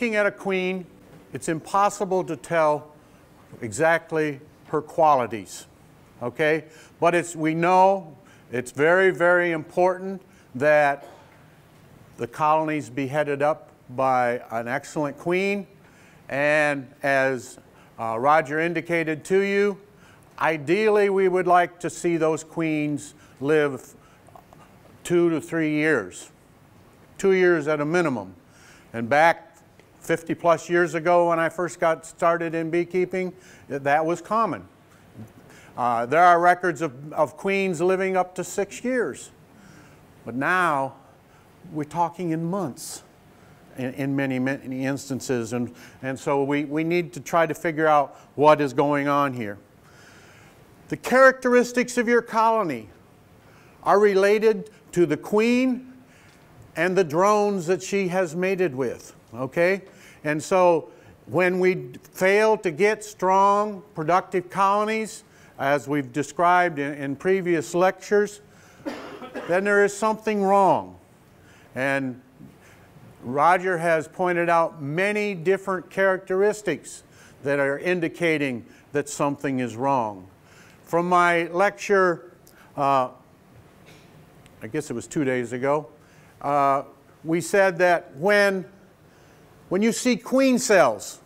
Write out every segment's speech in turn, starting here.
looking at a queen, it's impossible to tell exactly her qualities. Okay? But it's, we know it's very, very important that the colonies be headed up by an excellent queen. And as uh, Roger indicated to you, ideally we would like to see those queens live two to three years, two years at a minimum. And back 50 plus years ago when I first got started in beekeeping, that was common. Uh, there are records of, of queens living up to six years. But now we're talking in months in, in many, many instances. And, and so we, we need to try to figure out what is going on here. The characteristics of your colony are related to the queen and the drones that she has mated with, okay? And so when we fail to get strong, productive colonies, as we've described in, in previous lectures, then there is something wrong. And Roger has pointed out many different characteristics that are indicating that something is wrong. From my lecture, uh, I guess it was two days ago, uh, we said that when, when you see queen cells,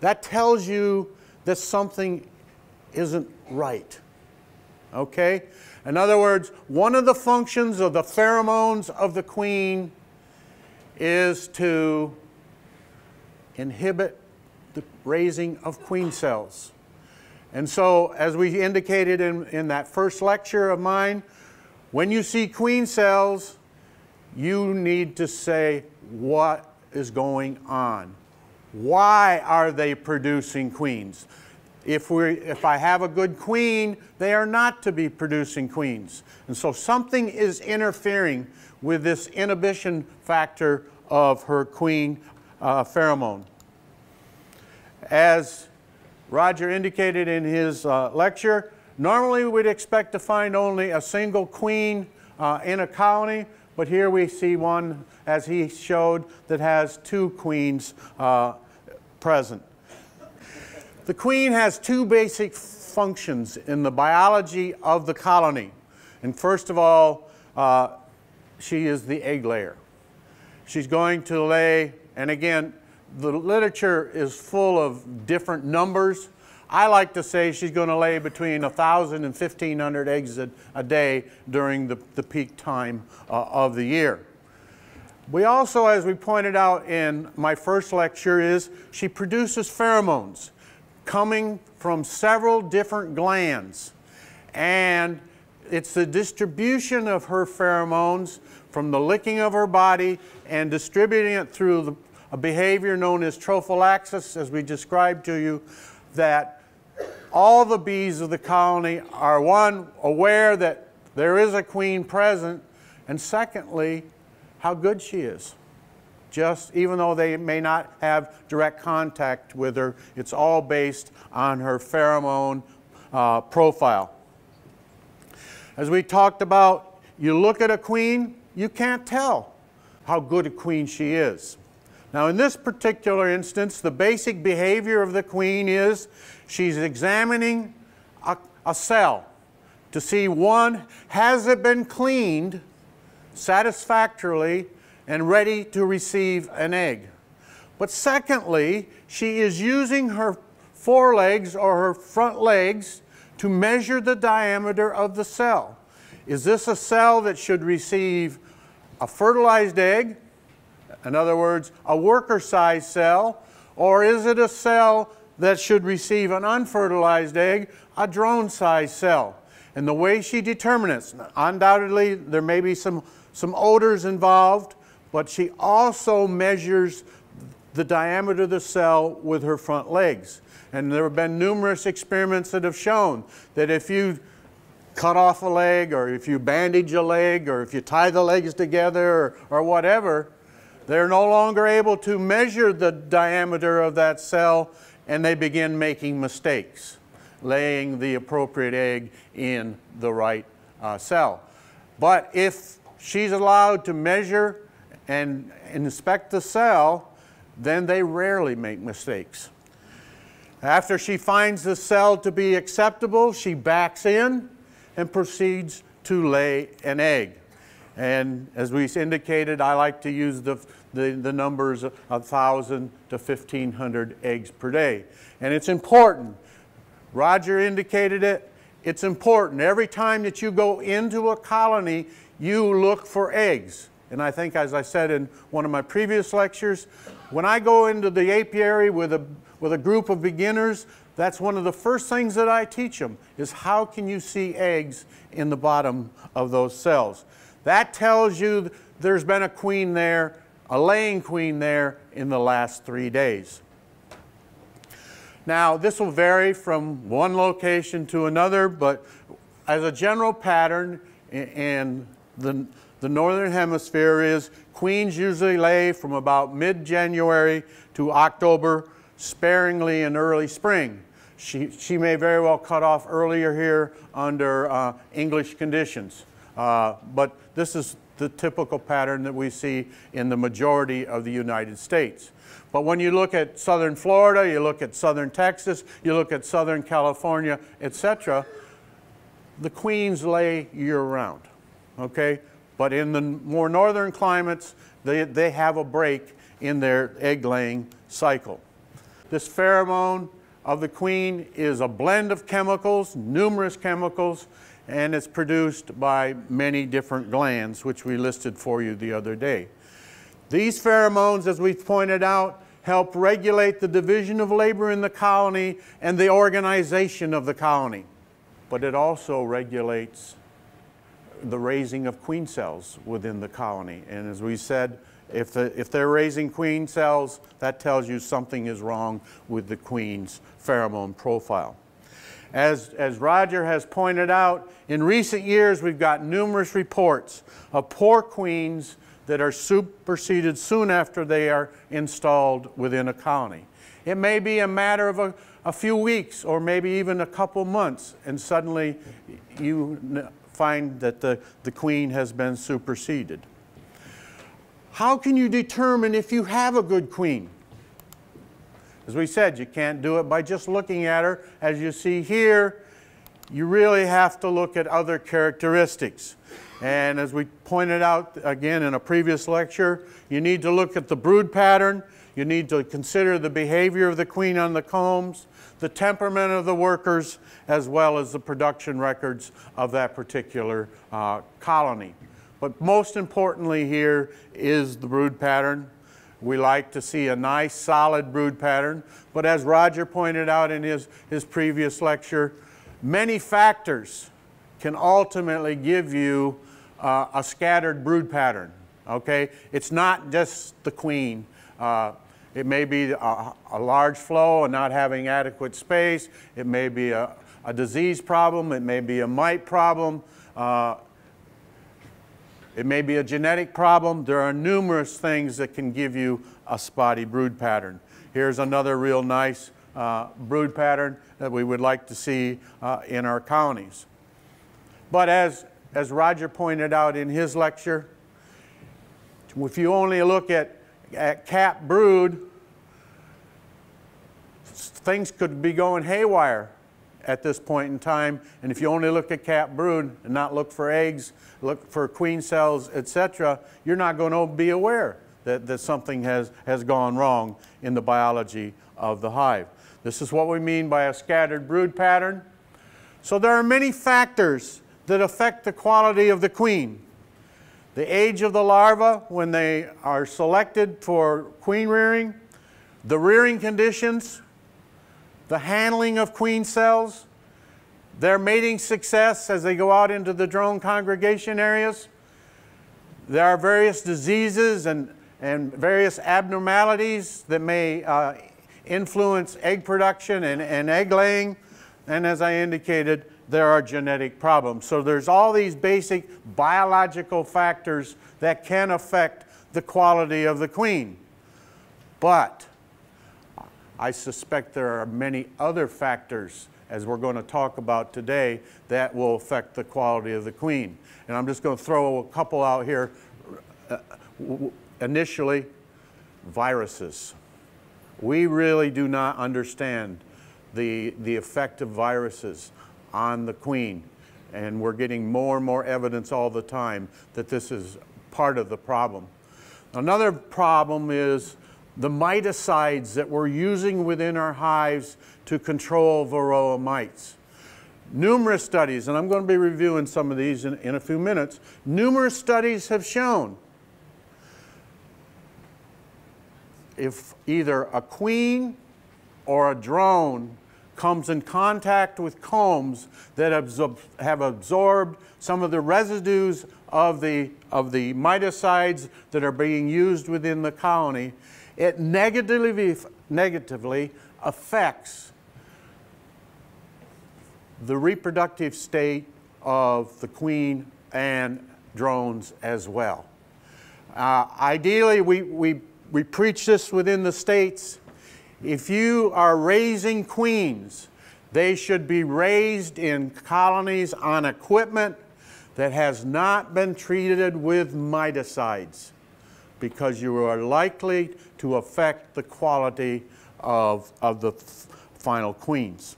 that tells you that something isn't right. Okay? In other words, one of the functions of the pheromones of the queen is to inhibit the raising of queen cells. And so, as we indicated in, in that first lecture of mine, when you see queen cells, you need to say what is going on. Why are they producing queens? If, we if I have a good queen, they are not to be producing queens. And so something is interfering with this inhibition factor of her queen uh, pheromone. As Roger indicated in his uh, lecture, normally we'd expect to find only a single queen uh, in a colony, but here we see one, as he showed, that has two queens uh, present. The queen has two basic functions in the biology of the colony. And first of all, uh, she is the egg layer. She's going to lay, and again, the literature is full of different numbers. I like to say she's going to lay between 1,000 and 1,500 eggs a, a day during the, the peak time uh, of the year. We also, as we pointed out in my first lecture, is she produces pheromones coming from several different glands. And it's the distribution of her pheromones from the licking of her body and distributing it through the, a behavior known as trophallaxis, as we described to you, that all the bees of the colony are one, aware that there is a queen present, and secondly, how good she is just even though they may not have direct contact with her, it's all based on her pheromone uh, profile. As we talked about, you look at a queen, you can't tell how good a queen she is. Now, in this particular instance, the basic behavior of the queen is she's examining a, a cell to see one, has it been cleaned satisfactorily and ready to receive an egg. But secondly, she is using her forelegs or her front legs to measure the diameter of the cell. Is this a cell that should receive a fertilized egg? In other words, a worker sized cell? Or is it a cell that should receive an unfertilized egg, a drone sized cell? And the way she determines undoubtedly there may be some, some odors involved, but she also measures the diameter of the cell with her front legs. And there have been numerous experiments that have shown that if you cut off a leg or if you bandage a leg or if you tie the legs together or, or whatever, they're no longer able to measure the diameter of that cell and they begin making mistakes, laying the appropriate egg in the right uh, cell. But if she's allowed to measure and inspect the cell, then they rarely make mistakes. After she finds the cell to be acceptable, she backs in and proceeds to lay an egg. And as we indicated, I like to use the, the, the numbers of 1,000 to 1,500 eggs per day. And it's important. Roger indicated it. It's important. Every time that you go into a colony, you look for eggs. And I think, as I said in one of my previous lectures, when I go into the apiary with a, with a group of beginners, that's one of the first things that I teach them is how can you see eggs in the bottom of those cells. That tells you there's been a queen there, a laying queen there in the last three days. Now, this will vary from one location to another, but as a general pattern in the, the northern hemisphere is queens usually lay from about mid-January to October, sparingly in early spring. She, she may very well cut off earlier here under uh, English conditions. Uh, but this is the typical pattern that we see in the majority of the United States. But when you look at southern Florida, you look at southern Texas, you look at southern California, etc., the queens lay year round, okay? But in the more northern climates, they, they have a break in their egg laying cycle. This pheromone of the queen is a blend of chemicals, numerous chemicals, and it's produced by many different glands, which we listed for you the other day. These pheromones, as we pointed out, help regulate the division of labor in the colony and the organization of the colony. But it also regulates the raising of queen cells within the colony. And as we said, if, the, if they're raising queen cells, that tells you something is wrong with the queen's pheromone profile. As, as Roger has pointed out, in recent years we've got numerous reports of poor queens that are superseded soon after they are installed within a colony. It may be a matter of a, a few weeks or maybe even a couple months, and suddenly you find that the, the queen has been superseded. How can you determine if you have a good queen? As we said, you can't do it by just looking at her. As you see here, you really have to look at other characteristics. And as we pointed out again in a previous lecture, you need to look at the brood pattern. You need to consider the behavior of the queen on the combs, the temperament of the workers, as well as the production records of that particular uh, colony. But most importantly here is the brood pattern. We like to see a nice solid brood pattern, but as Roger pointed out in his, his previous lecture, many factors can ultimately give you uh, a scattered brood pattern, okay? It's not just the queen. Uh, it may be a, a, large flow and not having adequate space. It may be a, a disease problem. It may be a mite problem. Uh, it may be a genetic problem. There are numerous things that can give you a spotty brood pattern. Here's another real nice uh, brood pattern that we would like to see uh, in our colonies. But as, as Roger pointed out in his lecture, if you only look at, at cap brood, things could be going haywire at this point in time. And if you only look at cap brood and not look for eggs, look for queen cells, etc., you're not going to be aware that, that something has, has gone wrong in the biology of the hive. This is what we mean by a scattered brood pattern. So there are many factors that affect the quality of the queen. The age of the larva when they are selected for queen rearing, the rearing conditions, the handling of queen cells, their mating success as they go out into the drone congregation areas. There are various diseases and, and various abnormalities that may uh, influence egg production and, and egg laying. And as I indicated, there are genetic problems. So there's all these basic biological factors that can affect the quality of the queen. But I suspect there are many other factors, as we're going to talk about today, that will affect the quality of the queen. And I'm just going to throw a couple out here. Uh, initially, viruses. We really do not understand the, the effect of viruses on the queen. And we're getting more and more evidence all the time that this is part of the problem. Another problem is the miticides that we're using within our hives to control varroa mites. Numerous studies, and I'm going to be reviewing some of these in, in a few minutes, numerous studies have shown if either a queen or a drone comes in contact with combs that have absorbed some of the residues of the, of the miticides that are being used within the colony, it negatively, negatively affects the reproductive state of the queen and drones as well. Uh, ideally, we, we, we preach this within the states if you are raising queens, they should be raised in colonies on equipment that has not been treated with miticides because you are likely to affect the quality of, of the final queens.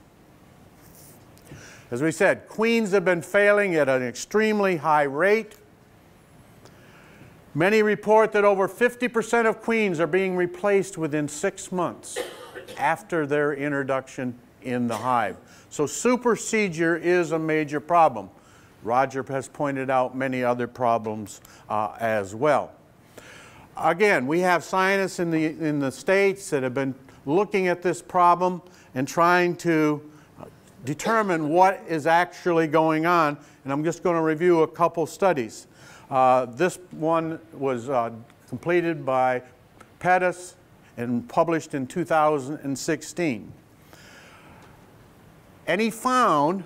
As we said, queens have been failing at an extremely high rate. Many report that over 50% of queens are being replaced within six months after their introduction in the hive. So supersedure is a major problem. Roger has pointed out many other problems uh, as well. Again, we have scientists in the, in the States that have been looking at this problem and trying to determine what is actually going on. And I'm just going to review a couple studies. Uh, this one was uh, completed by Pettis and published in 2016. And he found,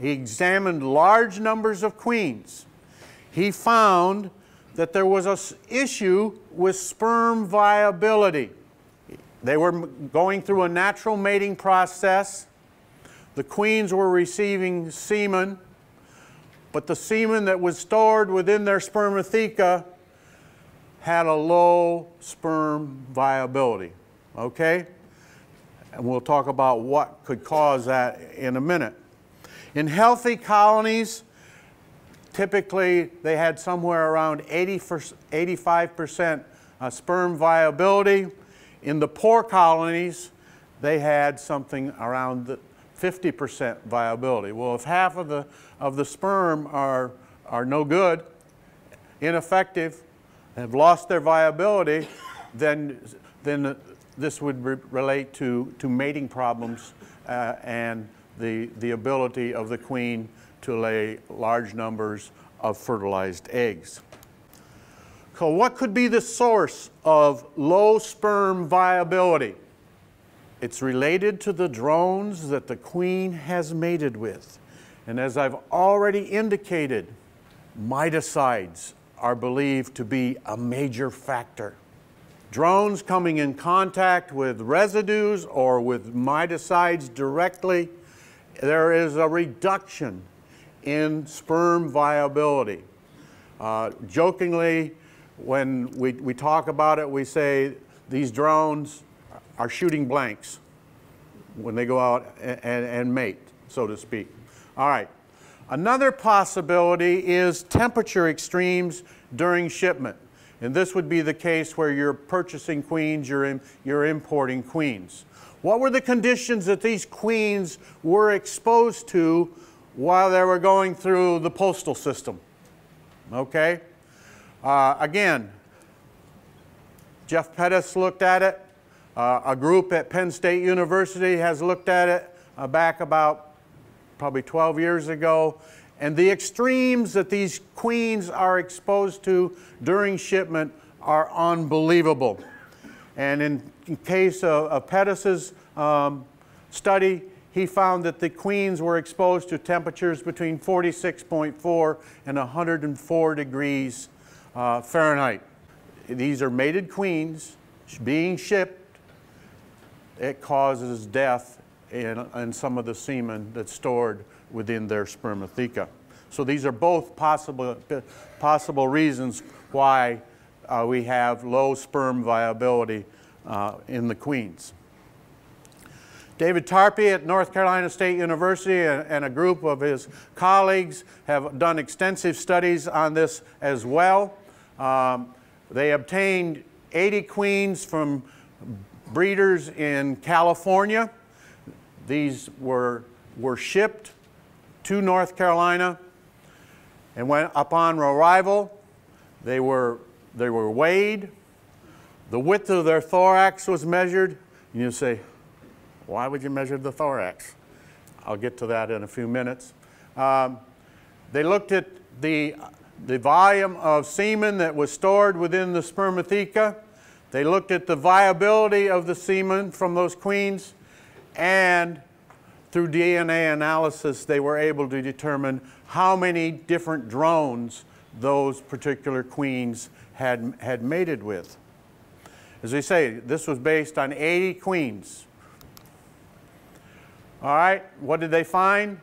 he examined large numbers of queens. He found that there was an issue with sperm viability. They were going through a natural mating process. The queens were receiving semen but the semen that was stored within their spermatheca had a low sperm viability. Okay? And we'll talk about what could cause that in a minute. In healthy colonies, typically they had somewhere around 80 85% uh, sperm viability. In the poor colonies, they had something around 50% viability. Well, if half of the, of the sperm are, are no good, ineffective, have lost their viability, then, then this would re relate to, to mating problems uh, and the, the ability of the queen to lay large numbers of fertilized eggs. So what could be the source of low sperm viability? It's related to the drones that the queen has mated with. And as I've already indicated, miticides are believed to be a major factor. Drones coming in contact with residues or with miticides directly, there is a reduction in sperm viability. Uh, jokingly, when we, we talk about it, we say these drones are shooting blanks when they go out and, and, and mate, so to speak. All right. Another possibility is temperature extremes during shipment. And this would be the case where you're purchasing queens, you're, in, you're importing queens. What were the conditions that these queens were exposed to while they were going through the postal system? Okay? Uh, again, Jeff Pettis looked at it. Uh, a group at Penn State University has looked at it uh, back about probably 12 years ago. And the extremes that these queens are exposed to during shipment are unbelievable. And in, in case of, of Pettis's um, study, he found that the queens were exposed to temperatures between 46.4 and 104 degrees uh, Fahrenheit. These are mated queens being shipped it causes death in, in some of the semen that's stored within their spermatheca. So these are both possible, possible reasons why uh, we have low sperm viability uh, in the queens. David Tarpy at North Carolina State University and, a group of his colleagues have done extensive studies on this as well. Um, they obtained 80 queens from breeders in California. These were, were shipped to North Carolina and when upon arrival, they were, they were weighed. The width of their thorax was measured. And you say, why would you measure the thorax? I'll get to that in a few minutes. Um, they looked at the, the volume of semen that was stored within the spermatheca. They looked at the viability of the semen from those queens. And through DNA analysis, they were able to determine how many different drones those particular queens had, had mated with. As I say, this was based on 80 queens. All right, what did they find?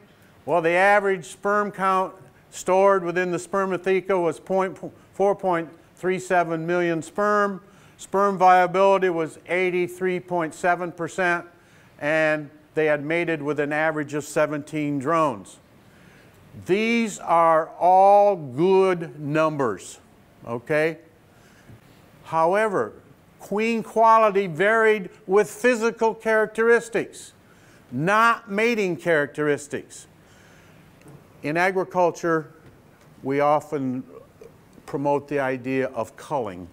Well, the average sperm count stored within the spermatheca was 4.37 million sperm. Sperm viability was 83.7%, and they had mated with an average of 17 drones. These are all good numbers, okay? However, queen quality varied with physical characteristics, not mating characteristics. In agriculture, we often promote the idea of culling,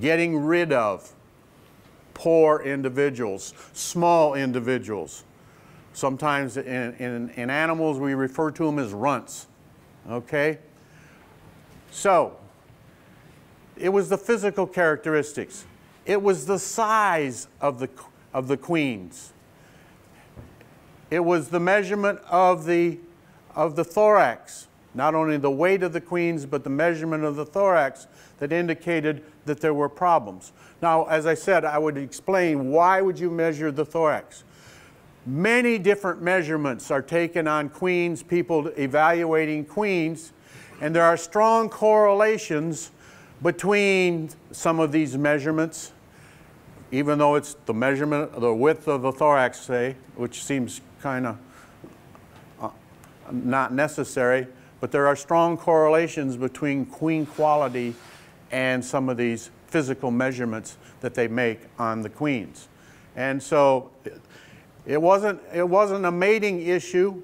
getting rid of poor individuals, small individuals. Sometimes in, in, in animals, we refer to them as runts. Okay? So, it was the physical characteristics. It was the size of the, of the queens. It was the measurement of the, of the thorax. Not only the weight of the queens, but the measurement of the thorax that indicated that there were problems. Now, as I said, I would explain why would you measure the thorax? Many different measurements are taken on queens, people evaluating queens, and there are strong correlations between some of these measurements, even though it's the measurement, of the width of the thorax, say, which seems kind of uh, not necessary, but there are strong correlations between queen quality and some of these physical measurements that they make on the queens. And so it wasn't, it wasn't a mating issue.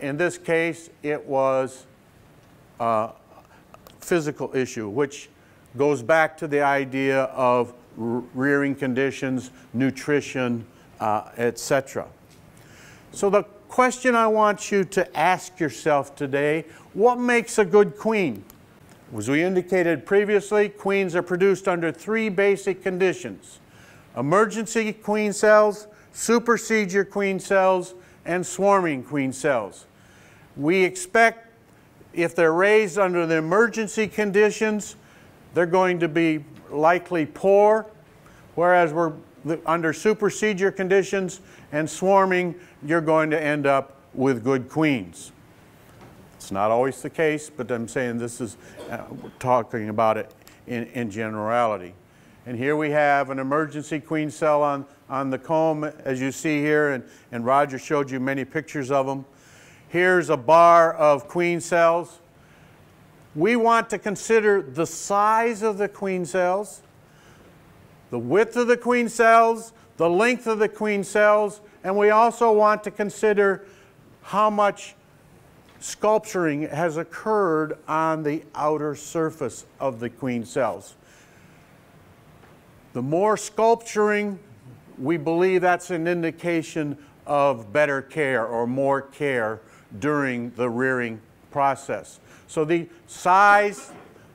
In this case, it was a physical issue, which goes back to the idea of rearing conditions, nutrition, uh, etc. So the question I want you to ask yourself today, what makes a good queen? As we indicated previously, queens are produced under three basic conditions. Emergency queen cells, supersedure queen cells, and swarming queen cells. We expect if they're raised under the emergency conditions, they're going to be likely poor, whereas we're under supersedure conditions and swarming, you're going to end up with good queens. It's not always the case, but I'm saying this is uh, talking about it in, in generality. And here we have an emergency queen cell on, on the comb, as you see here, and, and Roger showed you many pictures of them. Here's a bar of queen cells. We want to consider the size of the queen cells, the width of the queen cells, the length of the queen cells, and we also want to consider how much sculpturing has occurred on the outer surface of the queen cells. The more sculpturing, we believe that's an indication of better care or more care during the rearing process. So the size,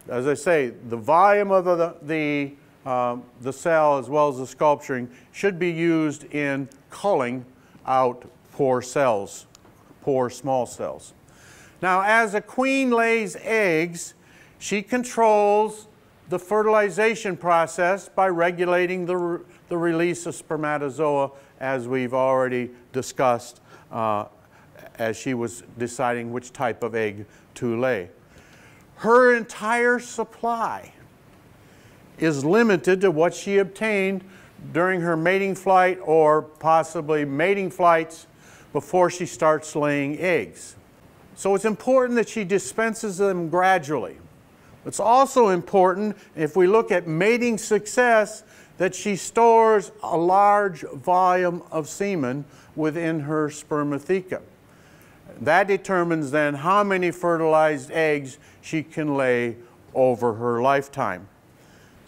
as I say, the volume of the, the, um, the cell as well as the sculpturing should be used in culling out poor cells, poor small cells. Now, as a queen lays eggs, she controls the fertilization process by regulating the, re the release of spermatozoa as we've already discussed uh, as she was deciding which type of egg to lay. Her entire supply is limited to what she obtained during her mating flight or possibly mating flights before she starts laying eggs. So it's important that she dispenses them gradually. It's also important, if we look at mating success, that she stores a large volume of semen within her spermatheca. That determines then how many fertilized eggs she can lay over her lifetime.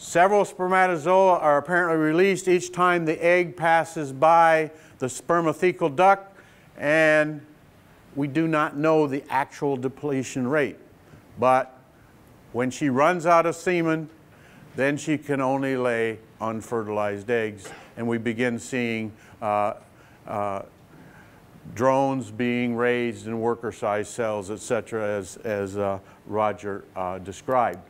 Several spermatozoa are apparently released each time the egg passes by the spermathecal duct, and we do not know the actual depletion rate. But when she runs out of semen, then she can only lay unfertilized eggs, and we begin seeing uh, uh, drones being raised in worker-sized cells, etc., as, as uh, Roger uh, described.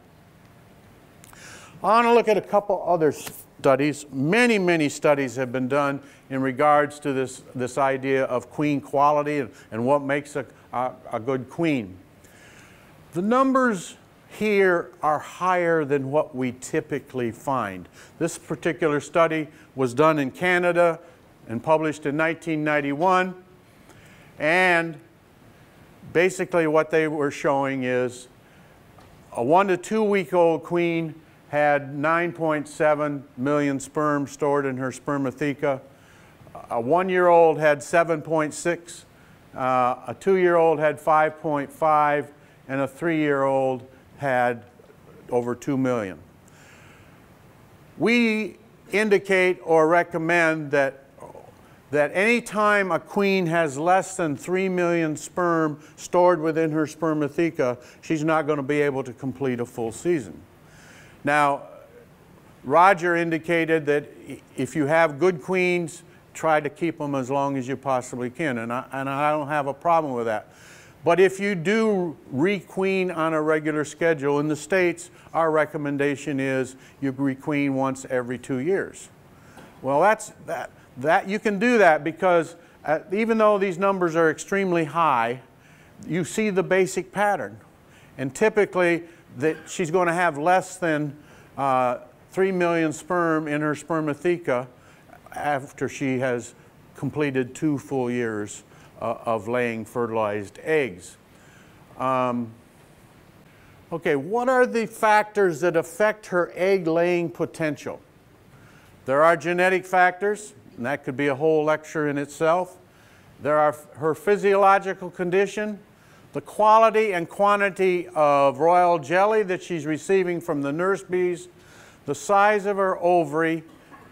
I want to look at a couple other studies. Many, many studies have been done in regards to this, this idea of queen quality and, and what makes a, a, a good queen. The numbers here are higher than what we typically find. This particular study was done in Canada and published in 1991. And basically what they were showing is a one to two week old queen had 9.7 million sperm stored in her spermatheca. A one-year-old had 7.6, uh, a two-year-old had 5.5, and a three-year-old had over 2 million. We indicate or recommend that that any time a queen has less than 3 million sperm stored within her spermatheca, she's not going to be able to complete a full season. Now, Roger indicated that if you have good queens, try to keep them as long as you possibly can, and I, and I don't have a problem with that. But if you do requeen on a regular schedule, in the States, our recommendation is you requeen once every two years. Well, that's, that, that, you can do that because uh, even though these numbers are extremely high, you see the basic pattern. And typically, that she's going to have less than uh, 3 million sperm in her spermatheca after she has completed two full years uh, of laying fertilized eggs. Um, okay, what are the factors that affect her egg laying potential? There are genetic factors, and that could be a whole lecture in itself. There are her physiological condition, the quality and quantity of royal jelly that she's receiving from the nurse bees, the size of her ovary,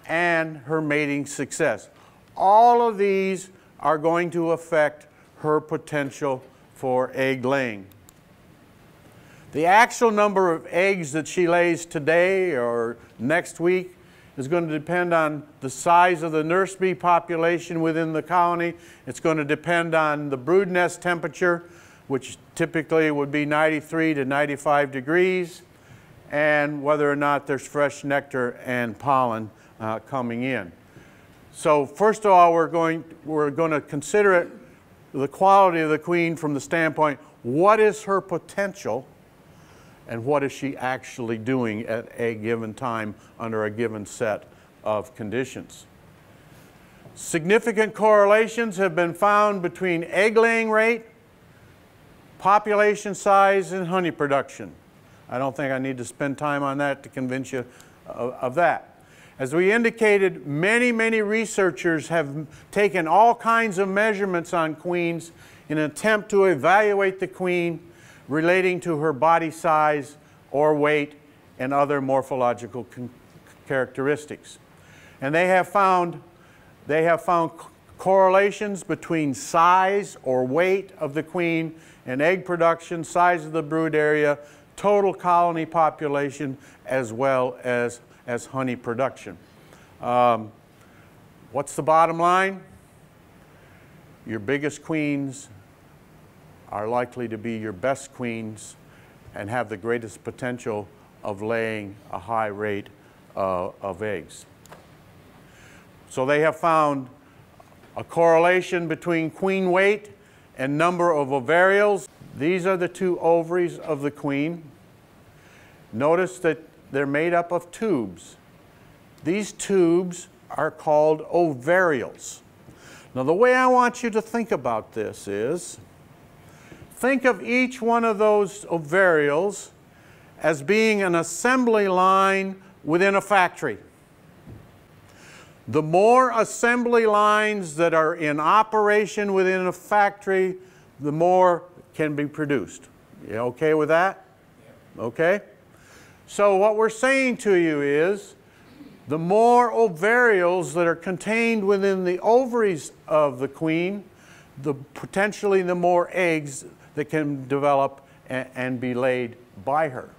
and her mating success. All of these are going to affect her potential for egg laying. The actual number of eggs that she lays today or next week is going to depend on the size of the nurse bee population within the colony. It's going to depend on the brood nest temperature, which typically would be 93 to 95 degrees, and whether or not there's fresh nectar and pollen uh, coming in. So first of all, we're going, we're going to consider it the quality of the queen from the standpoint, what is her potential and what is she actually doing at a given time under a given set of conditions. Significant correlations have been found between egg laying rate, population size, and honey production. I don't think I need to spend time on that to convince you of, of that. As we indicated, many, many researchers have taken all kinds of measurements on queens in an attempt to evaluate the queen relating to her body size or weight and other morphological characteristics. And they have found, they have found correlations between size or weight of the queen and egg production, size of the brood area, total colony population, as well as as honey production. Um, what's the bottom line? Your biggest queens are likely to be your best queens and have the greatest potential of laying a high rate uh, of eggs. So they have found a correlation between queen weight and number of ovarioles. These are the two ovaries of the queen. Notice that they're made up of tubes. These tubes are called ovarioles. Now, the way I want you to think about this is think of each one of those ovarioles as being an assembly line within a factory. The more assembly lines that are in operation within a factory, the more can be produced. You okay with that? Okay? So what we're saying to you is the more ovarioles that are contained within the ovaries of the queen, the potentially the more eggs that can develop and, and be laid by her.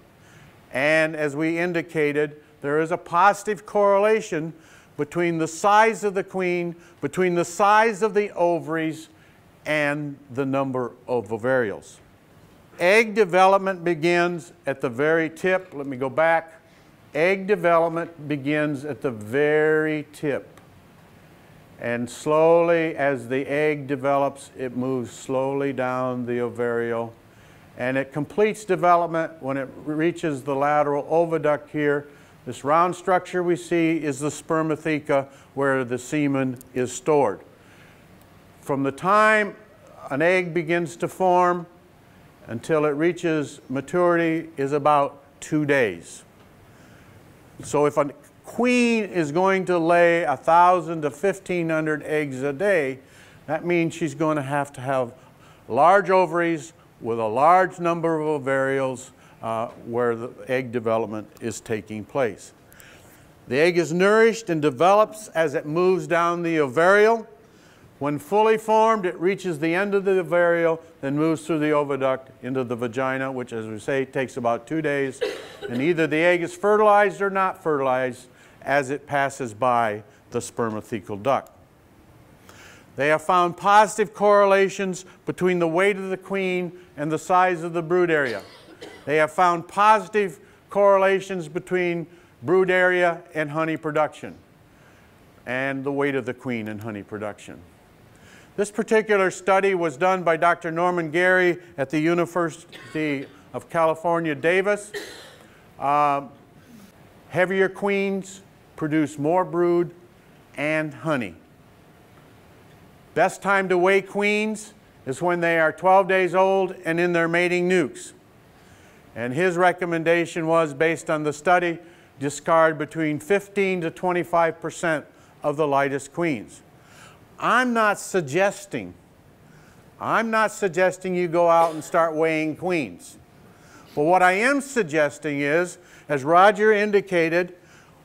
And as we indicated, there is a positive correlation between the size of the queen, between the size of the ovaries, and the number of ovarioles. Egg development begins at the very tip. Let me go back egg development begins at the very tip. And slowly, as the egg develops, it moves slowly down the ovariole. And it completes development when it reaches the lateral oviduct here. This round structure we see is the spermatheca where the semen is stored. From the time an egg begins to form until it reaches maturity is about two days. So if a queen is going to lay 1,000 to 1,500 eggs a day, that means she's going to have to have large ovaries with a large number of ovarioles uh, where the egg development is taking place. The egg is nourished and develops as it moves down the ovariole. When fully formed, it reaches the end of the ovariole, then moves through the oviduct into the vagina, which, as we say, takes about two days. And either the egg is fertilized or not fertilized as it passes by the spermathecal duct. They have found positive correlations between the weight of the queen and the size of the brood area. They have found positive correlations between brood area and honey production and the weight of the queen and honey production. This particular study was done by Dr. Norman Gary at the University of California, Davis. Uh, heavier queens produce more brood and honey. Best time to weigh queens is when they are 12 days old and in their mating nukes. And his recommendation was, based on the study, discard between 15 to 25 percent of the lightest queens. I'm not suggesting, I'm not suggesting you go out and start weighing queens. But what I am suggesting is, as Roger indicated,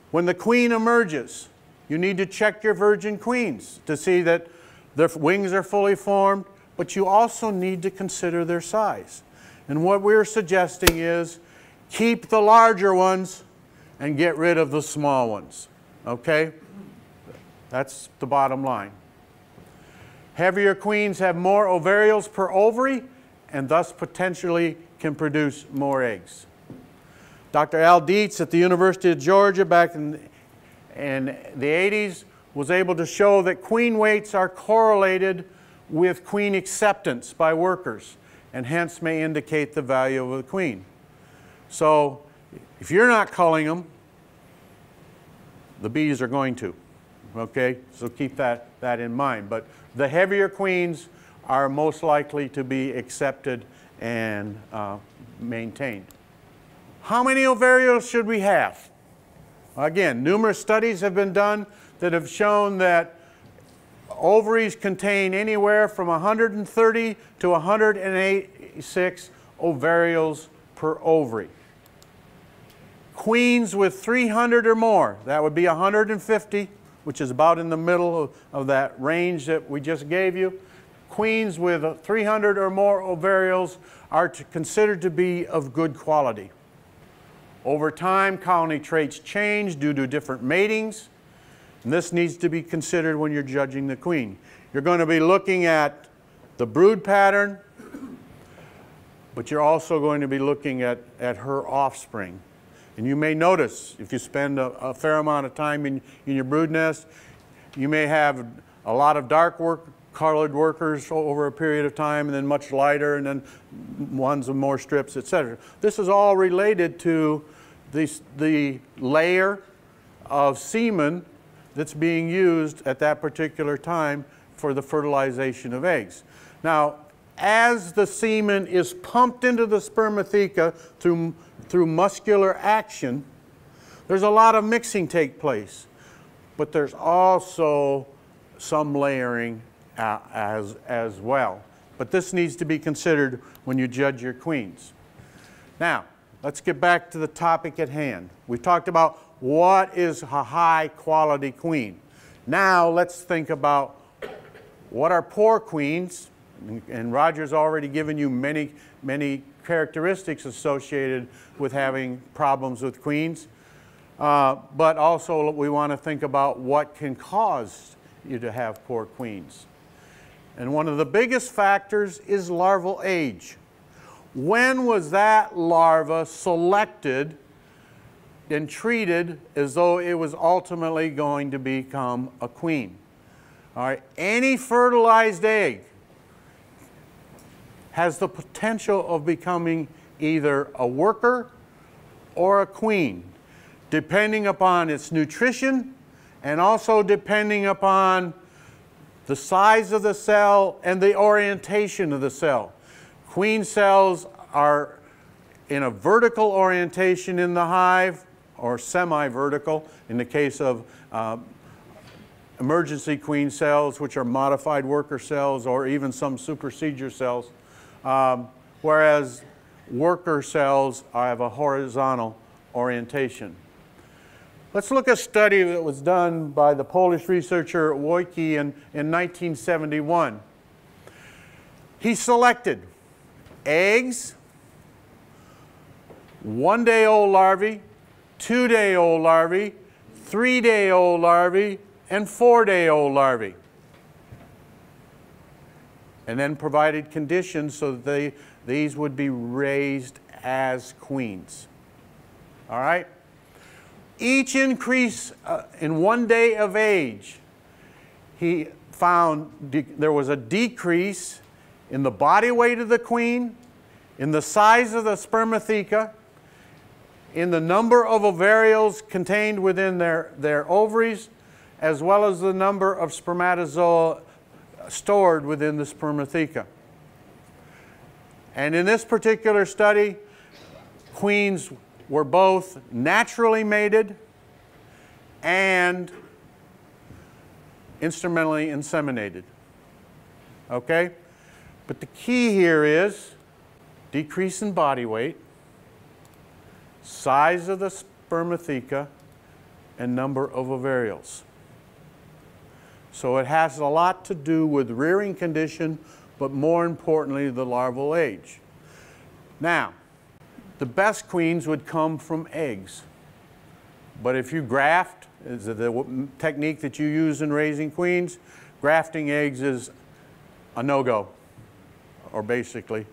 when the queen emerges, you need to check your virgin queens to see that their wings are fully formed, but you also need to consider their size. And what we're suggesting is keep the larger ones and get rid of the small ones. Okay? That's the bottom line. Heavier queens have more ovarioles per ovary and thus potentially can produce more eggs. Dr. Al Dietz at the University of Georgia back in, in the 80s was able to show that queen weights are correlated with queen acceptance by workers and hence may indicate the value of the queen. So if you're not culling them, the bees are going to. Okay, so keep that, that in mind. But the heavier queens are most likely to be accepted and uh, maintained. How many ovarioles should we have? Again, numerous studies have been done that have shown that ovaries contain anywhere from 130 to 186 ovarioles per ovary. Queens with 300 or more, that would be 150 which is about in the middle of, of that range that we just gave you. Queens with 300 or more ovarioles are to, considered to be of good quality. Over time, colony traits change due to different matings, and this needs to be considered when you're judging the queen. You're going to be looking at the brood pattern, but you're also going to be looking at, at her offspring. And you may notice if you spend a, a fair amount of time in, in your brood nest, you may have a lot of dark work, colored workers over a period of time and then much lighter and then ones with more strips, etc. This is all related to the, the layer of semen that's being used at that particular time for the fertilization of eggs. Now, as the semen is pumped into the spermatheca through, through muscular action, there's a lot of mixing take place, but there's also some layering uh, as, as well. But this needs to be considered when you judge your queens. Now, let's get back to the topic at hand. We talked about what is a high quality queen. Now let's think about what are poor queens, and Roger's already given you many, many characteristics associated with having problems with queens. Uh, but also we want to think about what can cause you to have poor queens. And one of the biggest factors is larval age. When was that larva selected and treated as though it was ultimately going to become a queen. All right, any fertilized egg has the potential of becoming either a worker or a queen, depending upon its nutrition and also depending upon the size of the cell and the orientation of the cell. Queen cells are in a vertical orientation in the hive, or semi-vertical in the case of uh, emergency queen cells, which are modified worker cells or even some supersedure cells, um, whereas worker cells have a horizontal orientation. Let's look at a study that was done by the Polish researcher Wojcicki in, in 1971. He selected eggs, one-day-old larvae, two-day-old larvae, three-day-old larvae, and four-day-old larvae. And then provided conditions so that they, these would be raised as queens. All right? Each increase uh, in one day of age, he found there was a decrease in the body weight of the queen, in the size of the spermatheca, in the number of ovarioles contained within their, their ovaries, as well as the number of spermatozoa stored within the spermatheca. And in this particular study, queens were both naturally mated and instrumentally inseminated. Okay? But the key here is decrease in body weight, size of the spermatheca, and number of ovarioles. So it has a lot to do with rearing condition, but more importantly, the larval age. Now, the best queens would come from eggs. But if you graft, is the technique that you use in raising queens, grafting eggs is a no-go, or basically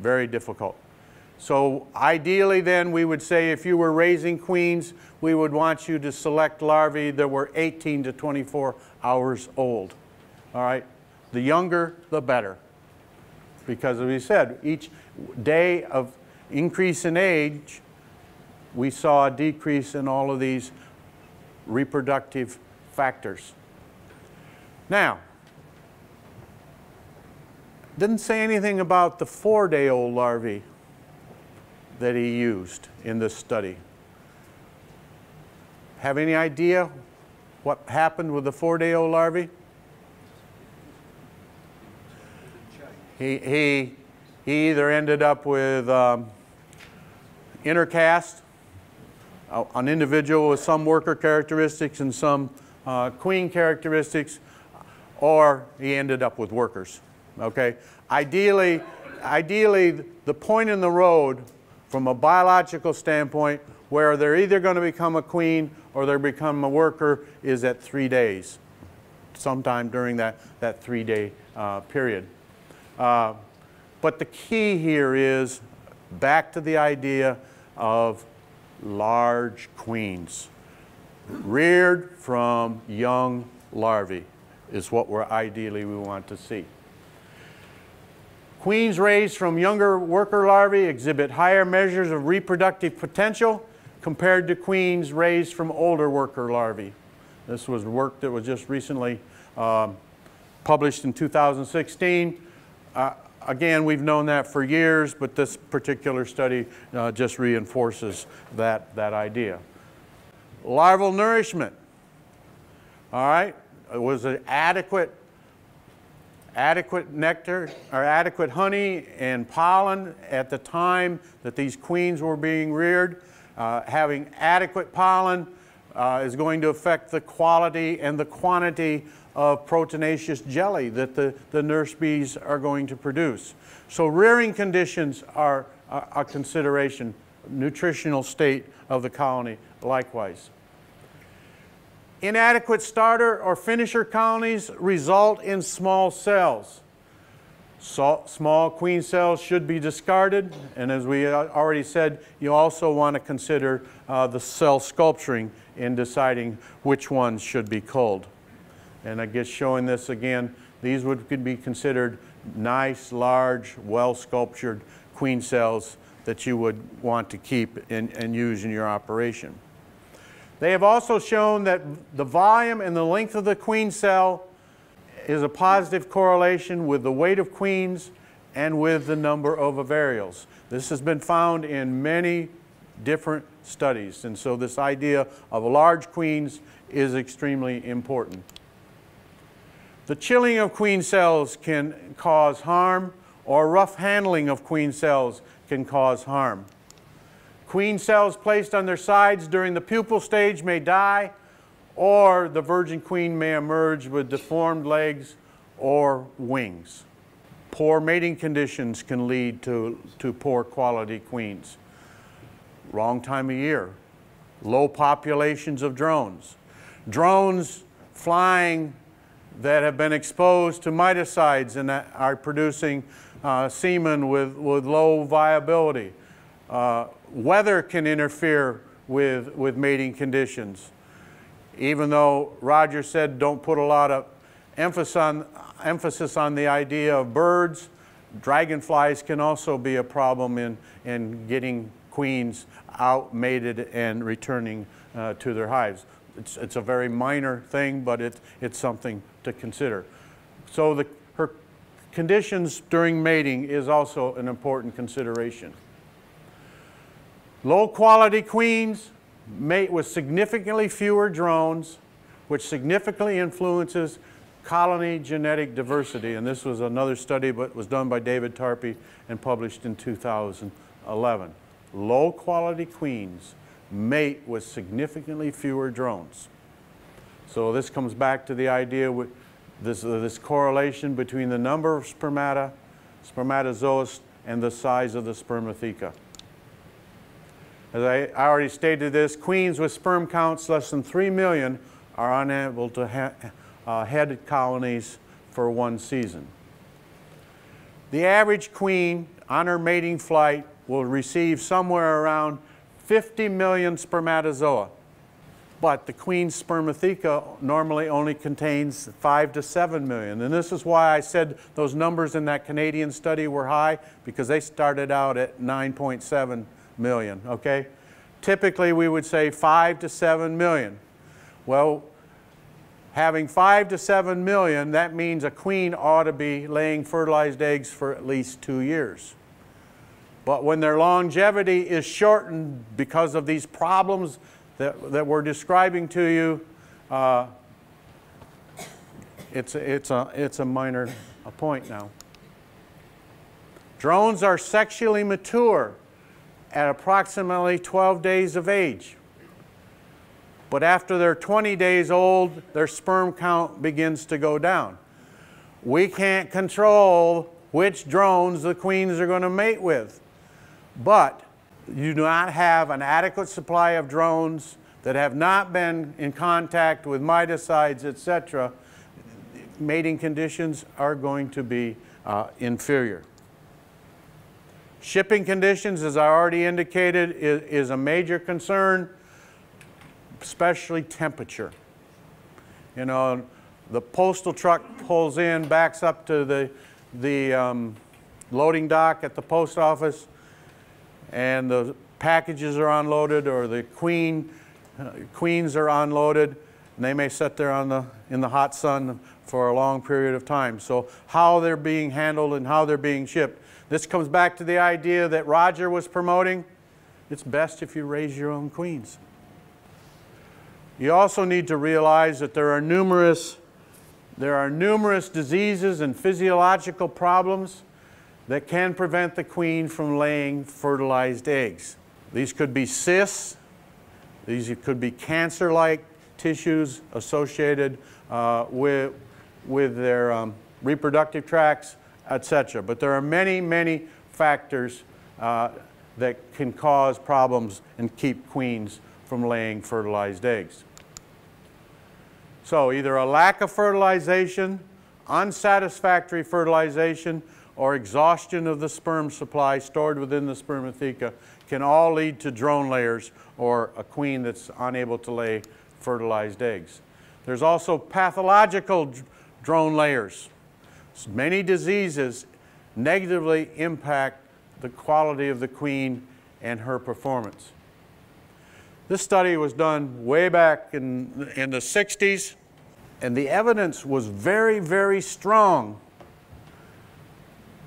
very difficult. So ideally then we would say if you were raising queens, we would want you to select larvae that were 18 to 24 hours old. All right? The younger, the better. Because as we said, each day of increase in age, we saw a decrease in all of these reproductive factors. Now, didn't say anything about the four-day-old larvae that he used in this study. Have any idea what happened with the four-day-old larvae? He, he, he either ended up with um, intercaste, an individual with some worker characteristics and some uh, queen characteristics, or he ended up with workers. Okay? Ideally, ideally, the point in the road from a biological standpoint where they're either going to become a queen or they become a worker is at three days, sometime during that, that three-day uh, period. Uh, but the key here is back to the idea of large queens, reared from young larvae is what we're ideally we want to see. Queens raised from younger worker larvae exhibit higher measures of reproductive potential compared to queens raised from older worker larvae. This was work that was just recently um, published in 2016. Uh, again, we've known that for years, but this particular study uh, just reinforces that, that idea. Larval nourishment. All right, it was an adequate adequate nectar or adequate honey and pollen at the time that these queens were being reared. Uh, having adequate pollen uh, is going to affect the quality and the quantity of proteinaceous jelly that the, the nurse bees are going to produce. So rearing conditions are a, a consideration, nutritional state of the colony likewise. Inadequate starter or finisher colonies result in small cells. So, small queen cells should be discarded, and as we already said, you also want to consider uh, the cell sculpturing in deciding which ones should be culled. And I guess showing this again, these would could be considered nice, large, well-sculptured queen cells that you would want to keep and, and use in your operation. They have also shown that the volume and the length of the queen cell is a positive correlation with the weight of queens and with the number of ovarioles. This has been found in many different studies, and so this idea of large queens is extremely important. The chilling of queen cells can cause harm, or rough handling of queen cells can cause harm. Queen cells placed on their sides during the pupal stage may die, or the virgin queen may emerge with deformed legs or wings. Poor mating conditions can lead to, to poor quality queens. Wrong time of year. Low populations of drones. Drones flying that have been exposed to miticides and are producing uh, semen with, with low viability. Uh, weather can interfere with, with mating conditions. Even though Roger said don't put a lot of emphasis on, emphasis on the idea of birds, dragonflies can also be a problem in, in getting queens out mated and returning uh, to their hives. It's, it's a very minor thing, but it, it's something to consider. So the, her conditions during mating is also an important consideration. Low quality queens mate with significantly fewer drones, which significantly influences colony genetic diversity. And this was another study but was done by David Tarpy and published in 2011. Low quality queens mate with significantly fewer drones. So this comes back to the idea with this, uh, this correlation between the number of spermata, spermatozoa, and the size of the spermatheca. As I already stated this, queens with sperm counts less than 3 million are unable to ha uh, head colonies for one season. The average queen on her mating flight will receive somewhere around 50 million spermatozoa. But the queen's spermatheca normally only contains 5 to 7 million. And this is why I said those numbers in that Canadian study were high, because they started out at 9.7 million, okay? Typically, we would say five to seven million. Well, having five to seven million, that means a queen ought to be laying fertilized eggs for at least two years. But when their longevity is shortened because of these problems that, that we're describing to you, uh, it's, a, it's, a, it's a minor a point now. Drones are sexually mature at approximately 12 days of age. But after they're 20 days old, their sperm count begins to go down. We can't control which drones the queens are going to mate with. But you do not have an adequate supply of drones that have not been in contact with miticides, etc., mating conditions are going to be uh, inferior. Shipping conditions, as I already indicated, is, is a major concern, especially temperature. You know, the postal truck pulls in, backs up to the, the um, loading dock at the post office, and the packages are unloaded or the queen, uh, queens are unloaded, and they may sit there on the, in the hot sun for a long period of time. So how they're being handled and how they're being shipped. This comes back to the idea that Roger was promoting. It's best if you raise your own queens. You also need to realize that there are numerous, there are numerous diseases and physiological problems that can prevent the queen from laying fertilized eggs. These could be cysts, these could be cancer-like tissues associated uh, with, with their um, reproductive tracts, etc. But there are many, many factors uh, that can cause problems and keep queens from laying fertilized eggs. So either a lack of fertilization, unsatisfactory fertilization, or exhaustion of the sperm supply stored within the spermatheca can all lead to drone layers or a queen that's unable to lay fertilized eggs. There's also pathological drone layers. Many diseases negatively impact the quality of the queen and her performance. This study was done way back in, in the 60s, and the evidence was very, very strong.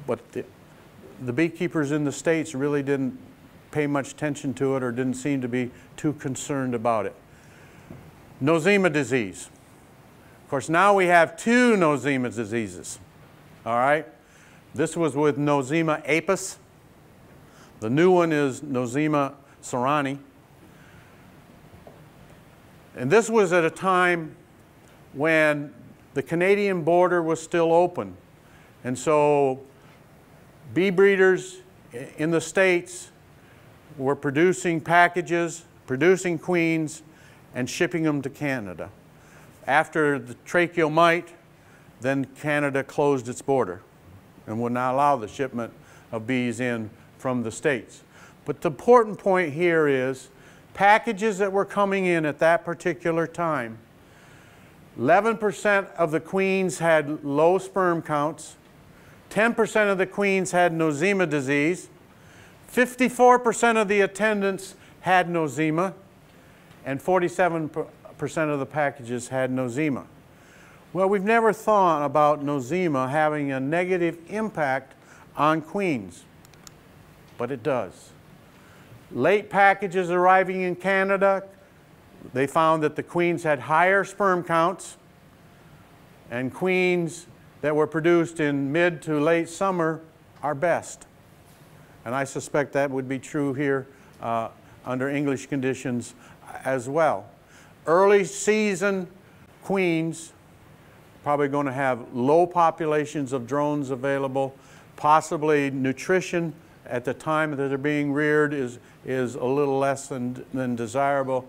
But the, the beekeepers in the States really didn't pay much attention to it or didn't seem to be too concerned about it. Nosema disease. Of course, now we have two nosema diseases. All right? This was with Nosema apis. The new one is Nosema ceranae. And this was at a time when the Canadian border was still open. And so bee breeders in the States were producing packages, producing queens, and shipping them to Canada. After the tracheal mite, then Canada closed its border and would not allow the shipment of bees in from the States. But the important point here is packages that were coming in at that particular time, 11% of the queens had low sperm counts, 10% of the queens had nosema disease, 54% of the attendants had nosema, and 47% of the packages had nosema. Well, we've never thought about nosema having a negative impact on queens, but it does. Late packages arriving in Canada, they found that the queens had higher sperm counts, and queens that were produced in mid to late summer are best. And I suspect that would be true here uh, under English conditions as well. Early season queens probably going to have low populations of drones available, possibly nutrition at the time that they're being reared is, is a little less than, than desirable.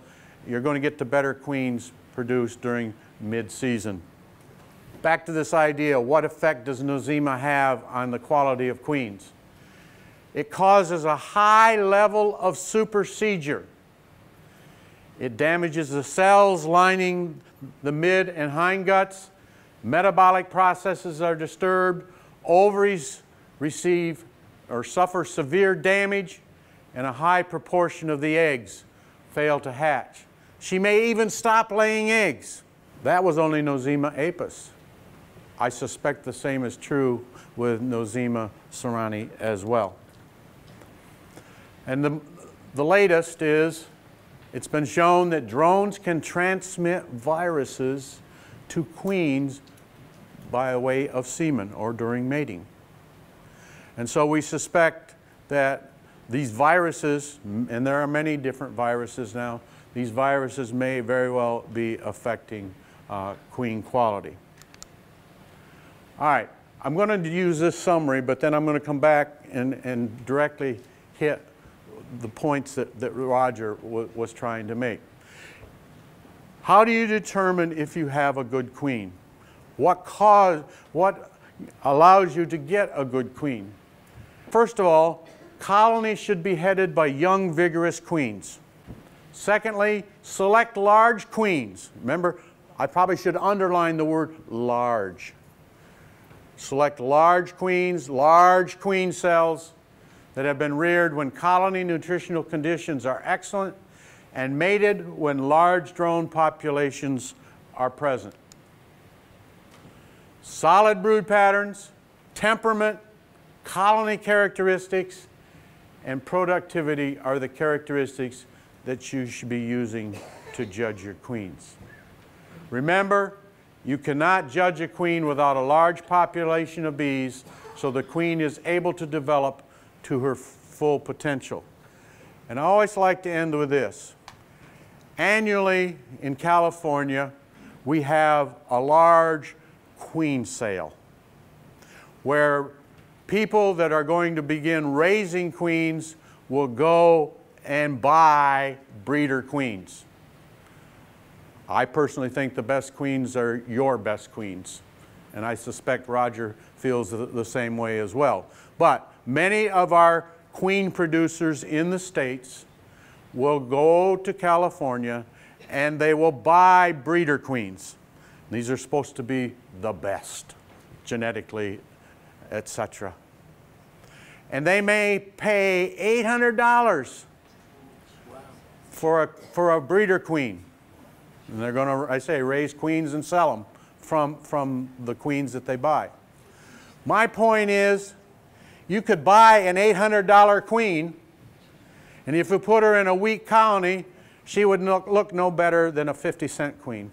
You're going to get the better queens produced during mid-season. Back to this idea, what effect does nosema have on the quality of queens? It causes a high level of supersedure. It damages the cells lining the mid and hindguts. Metabolic processes are disturbed. Ovaries receive or suffer severe damage, and a high proportion of the eggs fail to hatch. She may even stop laying eggs. That was only Nosema apis. I suspect the same is true with Nosema ceranae as well. And the, the latest is it's been shown that drones can transmit viruses to queens by way of semen or during mating. And so we suspect that these viruses, and there are many different viruses now, these viruses may very well be affecting uh, queen quality. All right, I'm going to use this summary, but then I'm going to come back and, and directly hit the points that, that Roger was trying to make. How do you determine if you have a good queen? What, cause, what allows you to get a good queen? First of all, colonies should be headed by young, vigorous queens. Secondly, select large queens. Remember, I probably should underline the word large. Select large queens, large queen cells that have been reared when colony nutritional conditions are excellent and mated when large drone populations are present. Solid brood patterns, temperament, colony characteristics, and productivity are the characteristics that you should be using to judge your queens. Remember, you cannot judge a queen without a large population of bees so the queen is able to develop to her full potential. And I always like to end with this. Annually in California, we have a large queen sale where people that are going to begin raising queens will go and buy breeder queens. I personally think the best queens are your best queens. And I suspect Roger feels the, same way as well. But many of our queen producers in the States will go to California and they will buy breeder queens. These are supposed to be the best genetically, etc. And they may pay $800 for a, for a breeder queen. And they're going to, I say, raise queens and sell them from, from the queens that they buy. My point is, you could buy an $800 queen, and if you put her in a weak colony, she would look, look no better than a 50 cent queen.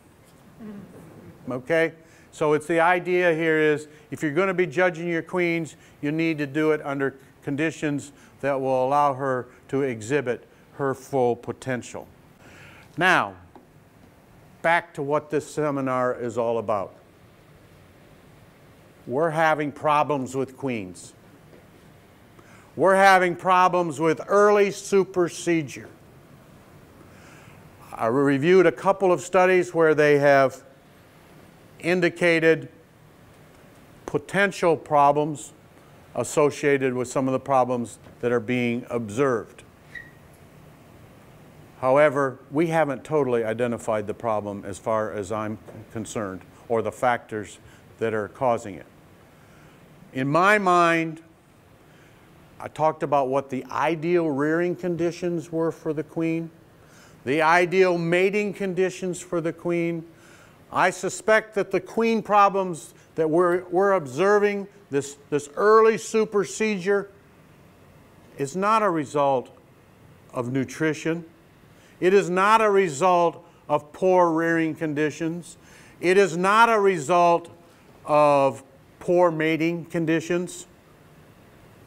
Okay? So it's the idea here is if you're going to be judging your queens, you need to do it under conditions that will allow her to exhibit her full potential. Now, back to what this seminar is all about. We're having problems with queens. We're having problems with early supersedure. I reviewed a couple of studies where they have indicated potential problems associated with some of the problems that are being observed. However, we haven't totally identified the problem as far as I'm concerned, or the factors that are causing it. In my mind, I talked about what the ideal rearing conditions were for the queen, the ideal mating conditions for the queen. I suspect that the queen problems that we're, we're observing, this, this early supersedure, is not a result of nutrition. It is not a result of poor rearing conditions. It is not a result of poor mating conditions.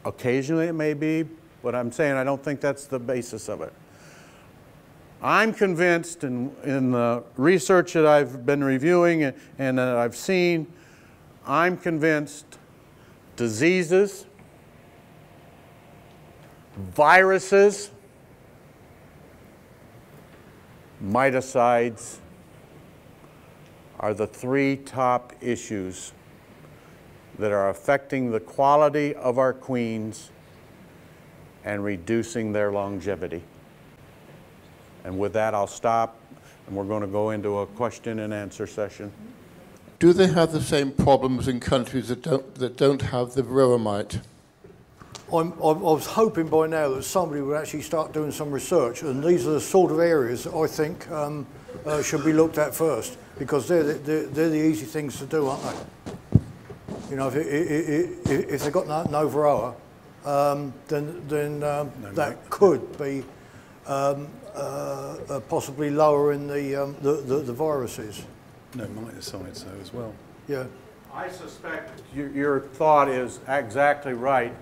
Occasionally it may be, but I'm saying I don't think that's the basis of it. I'm convinced in, in the research that I've been reviewing and, and that I've seen, I'm convinced diseases, viruses, miticides are the three top issues that are affecting the quality of our queens and reducing their longevity. And with that, I'll stop, and we're going to go into a question and answer session. Do they have the same problems in countries that don't, that don't have the varroa mite? I'm, I was hoping by now that somebody would actually start doing some research, and these are the sort of areas that I think um, uh, should be looked at first, because they're the, they're, they're the easy things to do, aren't they? You know, if, it, it, it, if they've got no, no varroa, um, then, then um, no, that could be um, uh, uh, possibly lowering the, um, the, the, the viruses. No miticides, though, as well. Yeah. I suspect your, your thought is exactly right.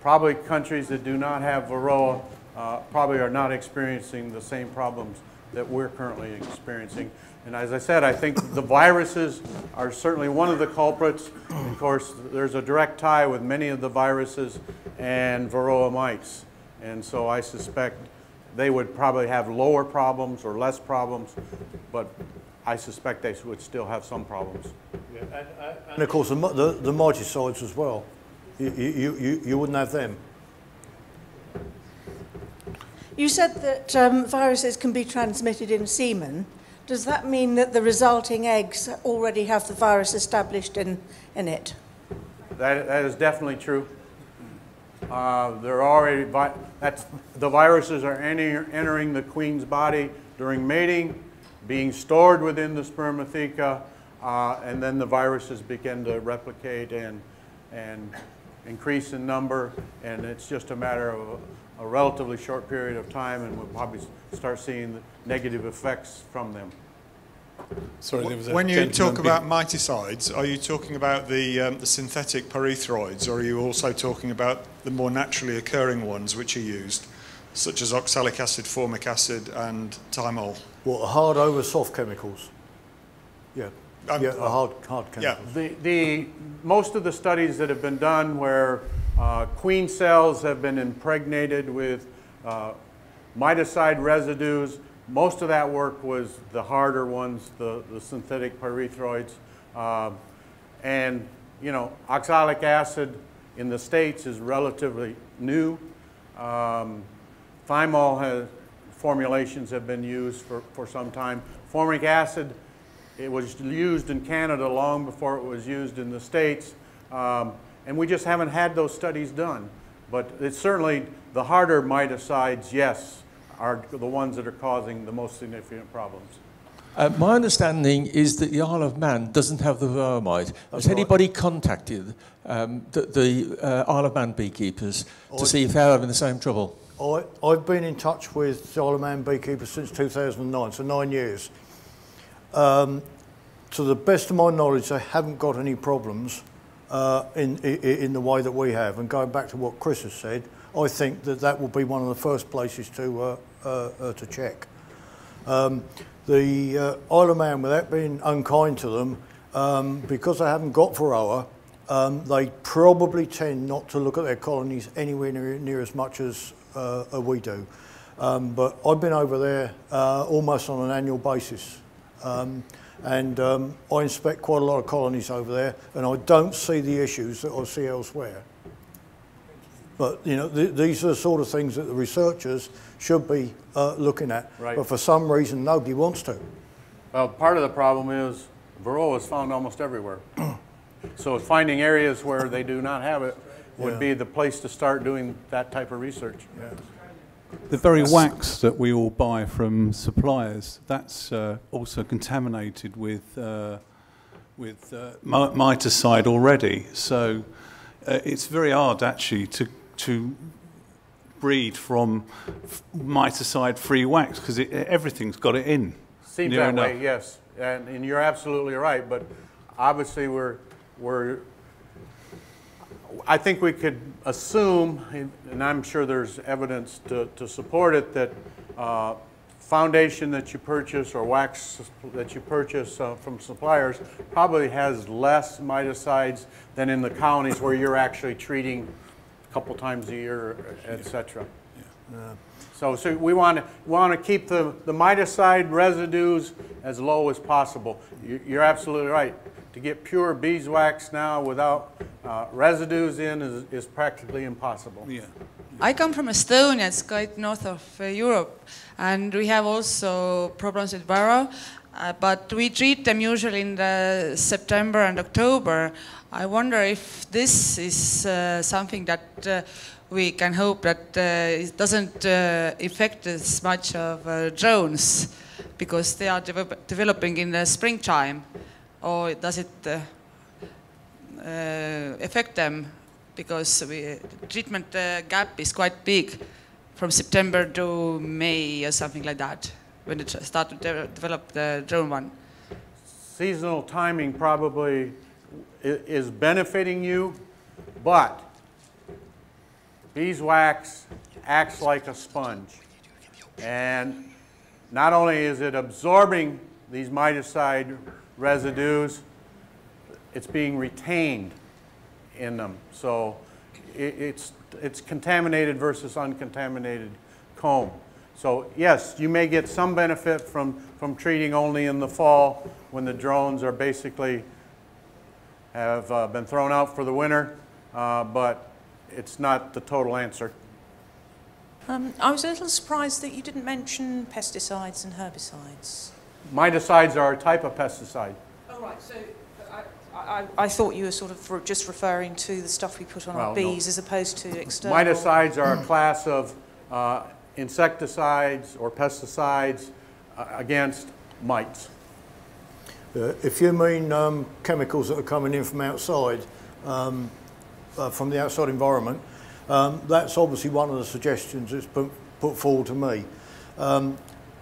Probably countries that do not have Varroa uh, probably are not experiencing the same problems that we're currently experiencing. And as I said, I think the viruses are certainly one of the culprits. Of course, there's a direct tie with many of the viruses and Varroa mites. And so I suspect they would probably have lower problems or less problems, but I suspect they would still have some problems. Yeah, and, and of course, the, the, the miticides as well. You, you, you, you wouldn't have them. You said that um, viruses can be transmitted in semen. Does that mean that the resulting eggs already have the virus established in, in it? That, that is definitely true. Uh, They're already, the viruses are enter- entering the queen's body during mating, being stored within the spermatheca, uh, and then the viruses begin to replicate and, and increase in number, and it's just a matter of a- a relatively short period of time, and we'll probably start seeing the negative effects from them. Sorry, there was a When you talk about miticides, are you talking about the, um, the synthetic pyrethroids, or are you also talking about the more naturally occurring ones which are used, such as oxalic acid, formic acid, and thymol? What, hard over soft chemicals? Yeah, Um, yeah, hard, hard chemicals. Yeah. The, the, most of the studies that have been done where uh, queen cells have been impregnated with uh, miticide residues, most of that work was the harder ones, the, the synthetic pyrethroids. Um, and, you know, oxalic acid in the States is relatively new. Um, thymol has, formulations have been used for, for some time. Formic acid, it was used in Canada long before it was used in the States. Um, and we just haven't had those studies done. But it's certainly the harder miticides, yes, are the ones that are causing the most significant problems. Uh, my understanding is that the Isle of Man doesn't have the Varroa mite. Has right. anybody contacted um, the, the uh, Isle of Man beekeepers I- to see if they're having the same trouble? I, I've been in touch with the Isle of Man beekeepers since 2009, so nine years. Um, to the best of my knowledge, they haven't got any problems uh, in, in, the way that we have. And going back to what Chris has said, I think that that will be one of the first places to, uh, uh, uh, to check. Um, the Isle of Man, without being unkind to them, um, because they haven't got Varroa, um, they probably tend not to look at their colonies anywhere near, near as much as uh, we do. Um, but I've been over there uh, almost on an annual basis. Um, and um, I inspect quite a lot of colonies over there, and I don't see the issues that I see elsewhere. But you know, th- these are the sort of things that the researchers should be uh, looking at. Right. But for some reason, nobody wants to. Well, part of the problem is Varroa is found almost everywhere. so finding areas where they do not have it would Yeah. be the place to start doing that type of research. The very wax that we all buy from suppliers, that's uh, also contaminated with, uh, with uh, miticide already. So uh, it's very hard actually to, to breed from f- miticide-free wax because everything's got it in. Seems that enough. way, yes. And, and you're absolutely right, but obviously we're, we're, I think we could assume, and I'm sure there's evidence to, to support it, that uh, foundation that you purchase or wax that you purchase uh, from suppliers probably has less miticides than in the colonies where you're actually treating a couple times a year, et cetera. So, so we want to, want to keep the, the miticide residues as low as possible. You- You're absolutely right. To get pure beeswax now without uh, residues in is, is practically impossible. Yeah. I come from Estonia, it's quite north of uh, Europe, and we have also problems with varroa, uh, but we treat them usually in the September and October. I wonder if this is uh, something that uh, we can hope that uh, it doesn't uh, affect as much of uh, drones, because they are develop- developing in the springtime, or does it uh, uh, affect them because we, treatment uh, gap is quite big from September to May or something like that when it start to de- develop the drone one. Seasonal timing probably is benefiting you, but beeswax acts like a sponge. And not only is it absorbing these miticide residues, it's being retained in them. So it's, it's contaminated versus uncontaminated comb. So yes, you may get some benefit from, from treating only in the fall when the drones are basically have uh, been thrown out for the winter, uh, but it's not the total answer. Um, I was a little surprised that you didn't mention pesticides and herbicides. Miticides are a type of pesticide. Oh, right. So I, I, I I thought you were sort of re- just referring to the stuff we put on Well, our no. bees as opposed to external. Miticides are a class of uh, insecticides or pesticides uh, against mites. Uh, if you mean um, chemicals that are coming in from outside, um, uh, from the outside environment, um, that's obviously one of the suggestions that's put, put forward to me.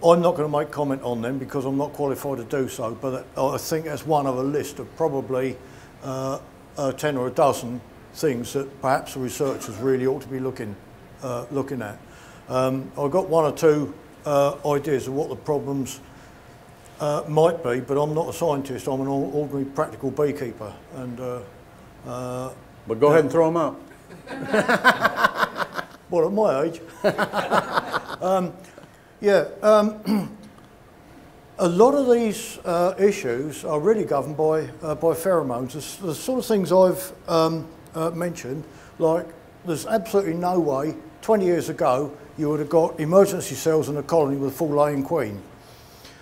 I'm not going to make comment on them because I'm not qualified to do so, but I think that's one of a list of probably uh, uh, 10 or a dozen things that perhaps the researchers really ought to be looking, uh, looking at. Um, I've got one or two uh, ideas of what the problems uh, might be, but I'm not a scientist. I'm an ordinary practical beekeeper, and uh, uh, But go ahead and throw them out. well, at my age, um, yeah. Um, a lot of these uh, issues are really governed by uh, by pheromones. The, the sort of things I've um, uh, mentioned, like there's absolutely no way 20 years ago you would have got emergency cells in a colony with a full laying queen.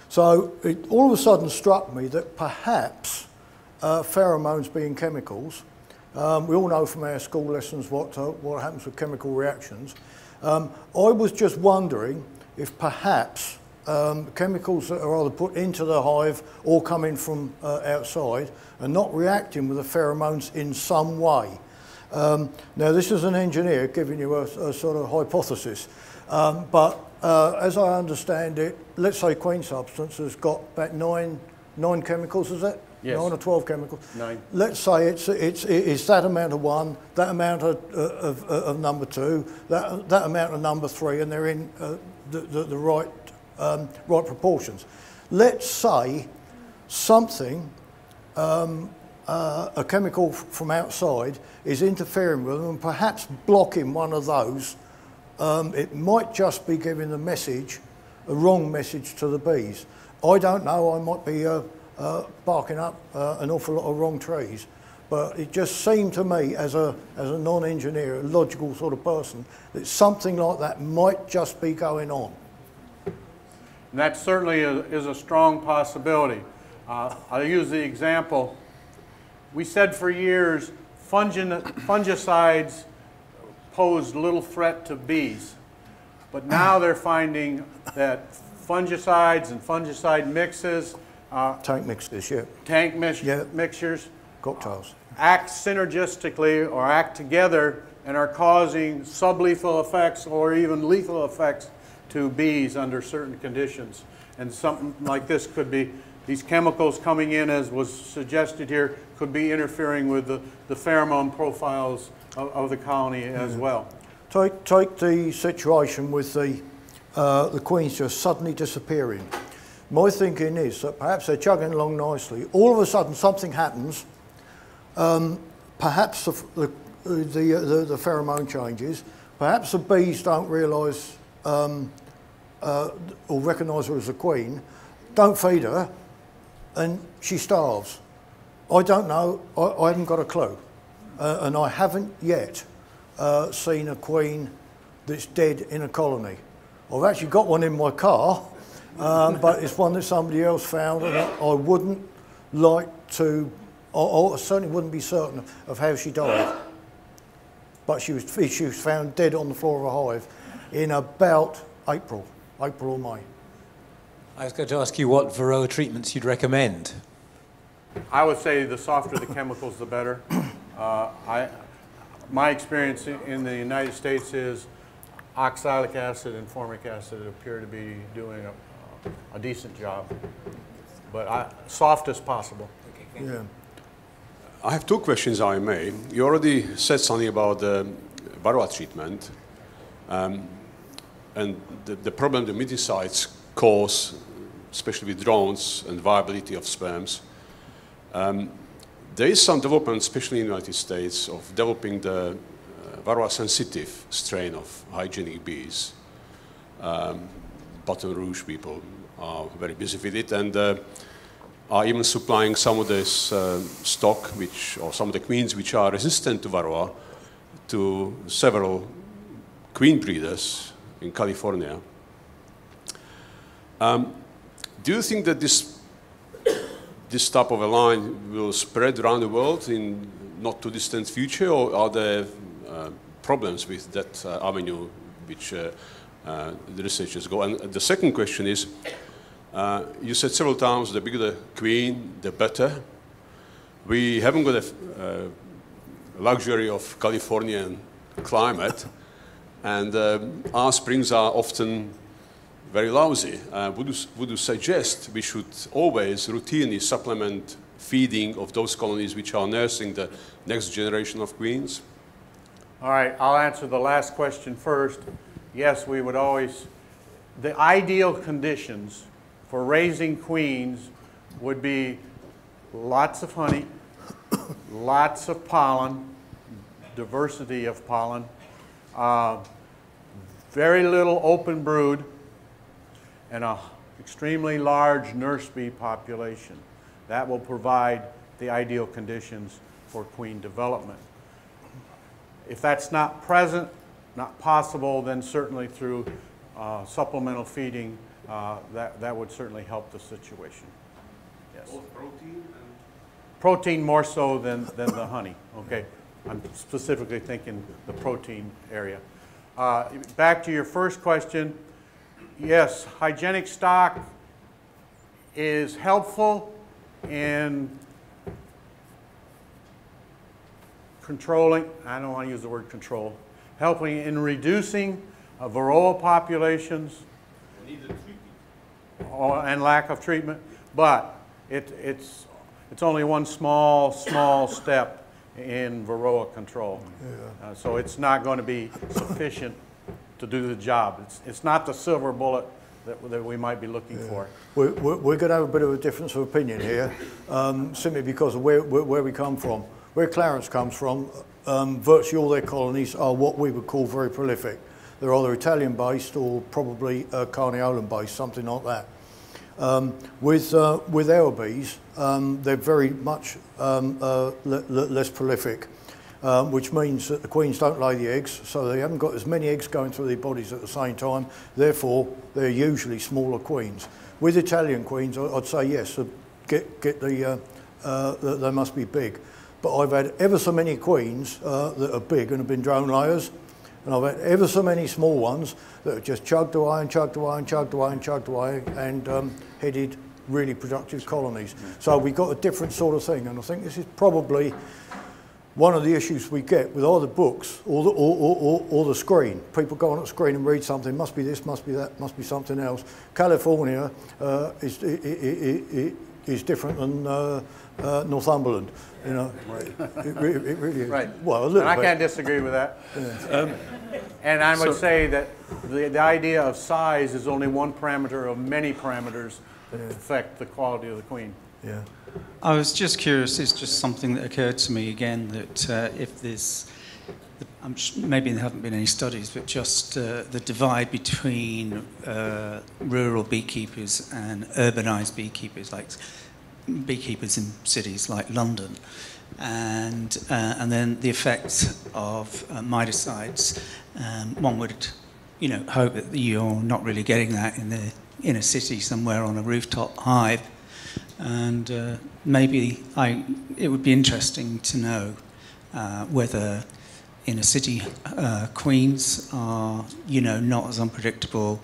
So it all of a sudden struck me that perhaps uh, pheromones being chemicals, um, we all know from our school lessons what, uh, what happens with chemical reactions. Um, I was just wondering if perhaps um, chemicals that are either put into the hive or coming from uh, outside are not reacting with the pheromones in some way. Um, now, this is an engineer giving you a, a sort of hypothesis, um, but uh, as I understand it, let's say queen substance has got about nine, nine chemicals, is it? Yes. Nine or 12 chemicals. Nine. Let's say it's, it's, it's that amount of one, that amount of, of, of number two, that, that amount of number three, and they're in uh, the, the, the right, um, right proportions. Let's say something um, uh, a chemical from outside is interfering with them and perhaps blocking one of those, um, it might just be giving the message, a wrong message to the bees. I don't know, I might be uh, uh, barking up uh, an awful lot of wrong trees, but it just seemed to me as a, as a non-engineer, a logical sort of person, that something like that might just be going on. And that certainly is, a strong possibility. Uh, I'll use the example. We said for years fungin, fungicides posed little threat to bees, but now they're finding that fungicides and fungicide mixes, uh, Tank mixes, yeah, tank mix- Yeah. mixtures, cocktails. act synergistically or act together and are causing sublethal effects or even lethal effects to bees under certain conditions. And something like this could be, these chemicals coming in, as was suggested here, could be interfering with the, the pheromone profiles of, of the colony as well. Take, take the situation with the, uh, the queens just suddenly disappearing. My thinking is that perhaps they're chugging along nicely. All of a sudden, something happens. Um, perhaps the, the, the, the, the pheromone changes. Perhaps the bees don't realise um, uh, or recognise her as a queen, don't feed her, and she starves. I don't know. I, I haven't got a clue. Uh, and I haven't yet uh, seen a queen that's dead in a colony. I've actually got one in my car, um, but it's one that somebody else found, and I, I wouldn't like to, I, I certainly wouldn't be certain of, of how she died. But she was, she was found dead on the floor of a hive in about April, April or May. I was going to ask you what Varroa treatments you'd recommend. I would say the softer the chemicals, the better. Uh, I, my experience in the United States is oxalic acid and formic acid appear to be doing a, a decent job, but I, soft as possible. Yeah. I have two questions, I may. You already said something about the varroa treatment, um, and the, the problem the miticides cause, especially with drones and viability of sperms. Um, there is some development, especially in the United States, of developing the uh, varroa-sensitive strain of hygienic bees. Um, Baton Rouge people are very busy with it, and uh, are even supplying some of this uh, stock, which or some of the queens which are resistant to varroa, to several queen breeders in California. Um, do you think that this this type of a line will spread around the world in not too distant future, or are there uh, problems with that uh, avenue which uh, uh, the researchers go? And the second question is, uh, you said several times the bigger the queen, the better. We haven't got a uh, luxury of Californian climate, and um, our springs are often very lousy. Uh, would, you, would you suggest we should always routinely supplement feeding of those colonies which are nursing the next generation of queens? All right, I'll answer the last question first. Yes, we would always, the ideal conditions for raising queens would be lots of honey, lots of pollen, diversity of pollen, uh, very little open brood, and an extremely large nurse bee population. That will provide the ideal conditions for queen development. If that's not present, not possible, then certainly through uh, supplemental feeding, uh, that, that would certainly help the situation. Yes. Both protein and? Protein more so than, than the honey, okay? I'm specifically thinking the protein area. Uh, back to your first question. Yes, hygienic stock is helpful in controlling, I don't want to use the word control, helping in reducing uh, varroa populations and lack of treatment, but it, it's, it's only one small, small step in varroa control. Yeah. Uh, so it's not going to be sufficient to do the job. It's, it's not the silver bullet that, that we might be looking for. We're, we're, we're going to have a bit of a difference of opinion here, um, simply because of where, where, where we come from. Where Clarence comes from, um, virtually all their colonies are what we would call very prolific. They're either Italian-based or probably uh, Carniolan-based, something like that. Um, with, uh, with our bees, um, they're very much um, uh, le le less prolific, um, which means that the queens don't lay the eggs, so they haven't got as many eggs going through their bodies at the same time. Therefore, they're usually smaller queens. With Italian queens, I'd say yes, uh, get, get the, uh, uh, they must be big. But I've had ever so many queens uh, that are big and have been drone layers, and I've had ever so many small ones that have just chugged away and chugged away and chugged away and chugged away and um, headed really productive colonies. So we've got a different sort of thing, and I think this is probably one of the issues we get with either books or the, or, or, or, the screen. People go on the screen and read something, must be this, must be that, must be something else. California uh, is, is different than uh, uh, Northumberland. You know, it, re- it really is. Right. Well, a little And I bit. can't disagree with that. Um, And I would So- say that the, the idea of size is only one parameter of many parameters that affect the quality of the queen. Yeah. I was just curious, it's just something that occurred to me again that uh, if there's, I'm sh- maybe there haven't been any studies, but just uh, the divide between uh, rural beekeepers and urbanized beekeepers, like beekeepers in cities like London, and, uh, and then the effects of uh, miticides. Um, one would, you know, hope that you're not really getting that in the in a city somewhere on a rooftop hive and uh, maybe I, it would be interesting to know uh, whether in a city uh, queens are you know not as unpredictable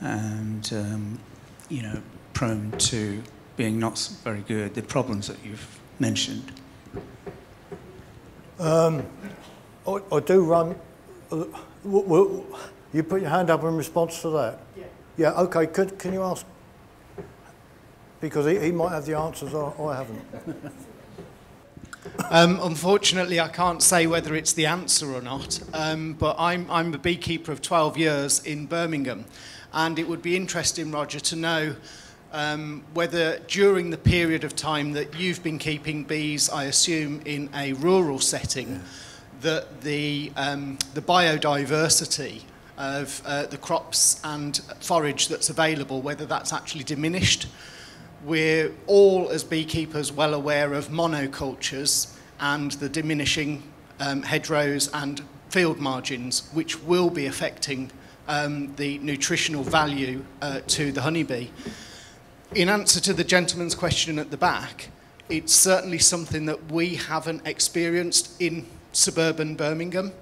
and um, you know prone to being not very good the problems that you've mentioned Um, I, I do run. Uh, w- w- you put your hand up in response to that. Yeah. Yeah. Okay. Could, can you ask? Because he, he might have the answers. I, I haven't. Um, unfortunately, I can't say whether it's the answer or not, um, but I'm, I'm a beekeeper of 12 years in Birmingham, and it would be interesting, Roger, to know um, whether during the period of time that you've been keeping bees, I assume in a rural setting, that the, um, the biodiversity of uh, the crops and forage that's available, whether that's actually diminished we're all, as beekeepers, well aware of monocultures and the diminishing um, hedgerows and field margins, which will be affecting um, the nutritional value uh, to the honeybee. In answer to the gentleman's question at the back, it's certainly something that we haven't experienced in suburban Birmingham.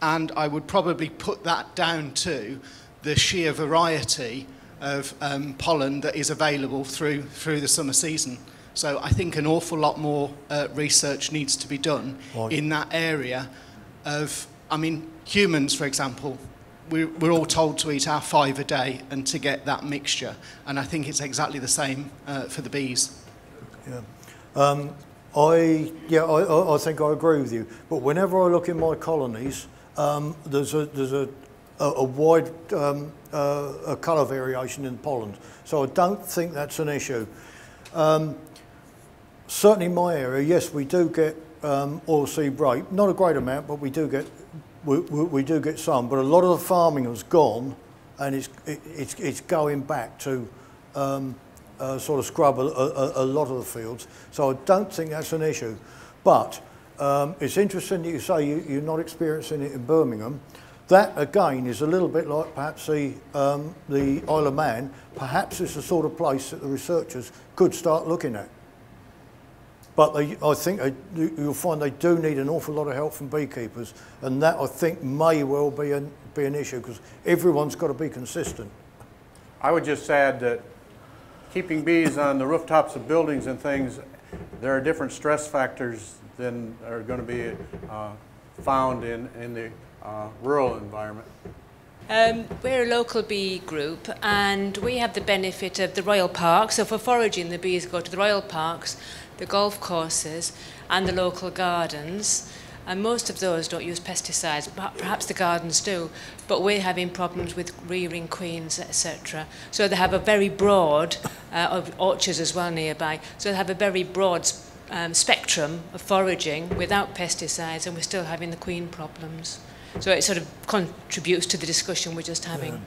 And I would probably put that down to the sheer variety of um, pollen that is available through, through the summer season. So I think an awful lot more uh, research needs to be done in that area of, I mean, humans, for example, we're, we're all told to eat our five a day and to get that mixture. And I think it's exactly the same uh, for the bees. Yeah. Um, I, yeah, I, I- think I agree with you. But whenever I look in my colonies, um, there's a, there's a, a, a wide um, uh, a colour variation in pollen. So I don't think that's an issue. Um, certainly in my area, yes, we do get um, oilseed rape. Not a great amount, but we do get we, we, we do get some. But a lot of the farming has gone, and it's it, it's it's going back to um, uh, sort of scrub a, a, a lot of the fields. So I don't think that's an issue. But um, it's interesting that you say you, you're not experiencing it in Birmingham. That again is a little bit like perhaps the um, the Isle of Man. Perhaps it's the sort of place that the researchers could start looking at. But they, I think they, you- you'll find they do need an awful lot of help from beekeepers, and that I think may well be an, be an issue because everyone's got to be consistent. I would just add that keeping bees on the rooftops of buildings and things, there are different stress factors than are going to be uh, found in, in the uh, rural environment. Um, we're a local bee group and we have the benefit of the royal park. So for foraging, the bees go to the royal parks, the golf courses, and the local gardens. And most of those don't use pesticides. Perhaps the gardens do, but we're having problems with rearing queens, etc. So they have a very broad uh, of orchards as well nearby. So they have a very broad um, spectrum of foraging without pesticides, and we're still having the queen problems. So it sort of contributes to the discussion we're just having.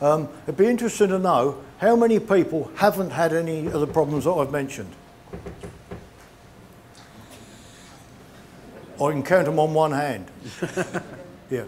Um, it'd be interesting to know how many people haven't had any of the problems that I've mentioned. I can count them on one hand. yeah.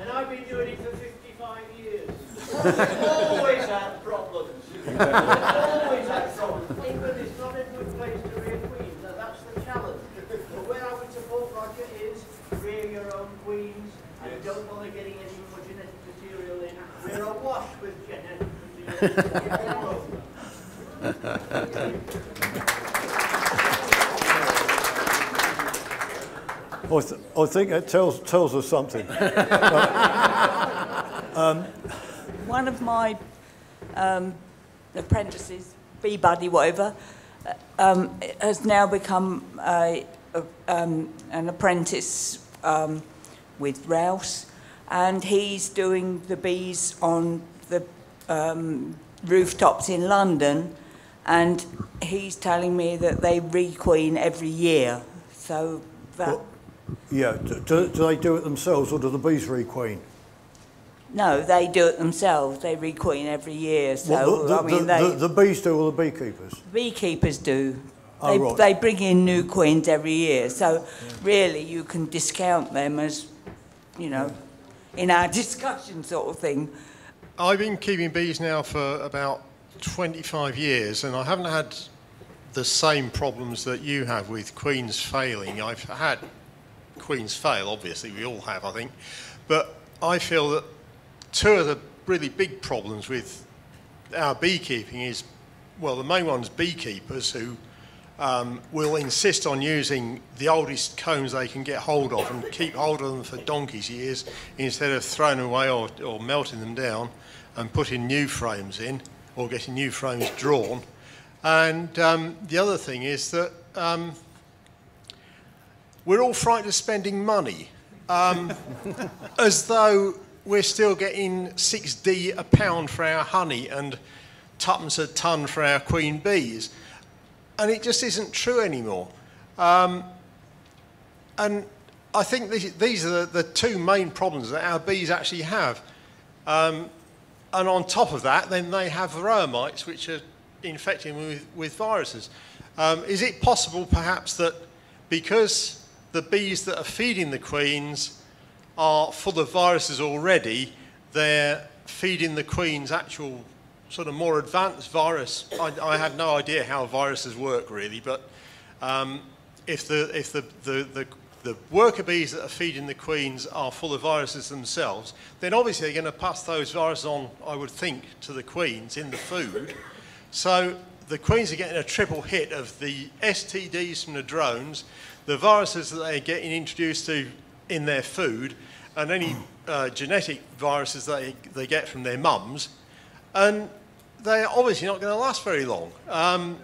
And I've been doing it for 55 years. always had problems. always had problems. England is not a good place to rear queens, and that's the challenge. But where I would support Roger is rear your own queens, and you don't bother getting any more genetic material in. We're awash with genetic material. I, th- I think it tells, tells us something. um, One of my um, apprentices, bee buddy, whatever, uh, um, has now become a, a, um, an apprentice um, with Rowse, and he's doing the bees on the um, rooftops in London, and he's telling me that they requeen every year. So that. Yeah, do, do do they do it themselves or do the bees requeen? No, they do it themselves. They requeen every year. So Well, the, I mean, the, they the, the bees do or the beekeepers? beekeepers do. Oh, They, right. they bring in new queens every year. So really, you can discount them as, you know, in our discussion sort of thing. I've been keeping bees now for about 25 years, and I haven't had the same problems that you have with queens failing. I've had queens fail, obviously, we all have, I think. But I feel that two of the really big problems with our beekeeping is, well, the main one's beekeepers who um, will insist on using the oldest combs they can get hold of and keep hold of them for donkey's years instead of throwing away or, or melting them down and putting new frames in or getting new frames drawn. And um, the other thing is that um, we're all frightened of spending money um, as though we're still getting 6D a pound for our honey and tuppence a tonne for our queen bees. And it just isn't true anymore. Um, and I think these, these are the, the two main problems that our bees actually have. Um, and on top of that, then they have varroa mites, which are infecting them with, with viruses. Um, is it possible, perhaps, that because the bees that are feeding the queens are full of viruses already, they're feeding the queen's actual sort of more advanced virus, I, I have no idea how viruses work really, but um, if the if the, the, the the worker bees that are feeding the queens are full of viruses themselves, then obviously they're going to pass those viruses on, I would think, to the queens in the food. So the queens are getting a triple hit of the STDs from the drones, the viruses that they're getting introduced to in their food, and any uh, genetic viruses that they, they get from their mums. And they're obviously not going to last very long. Um,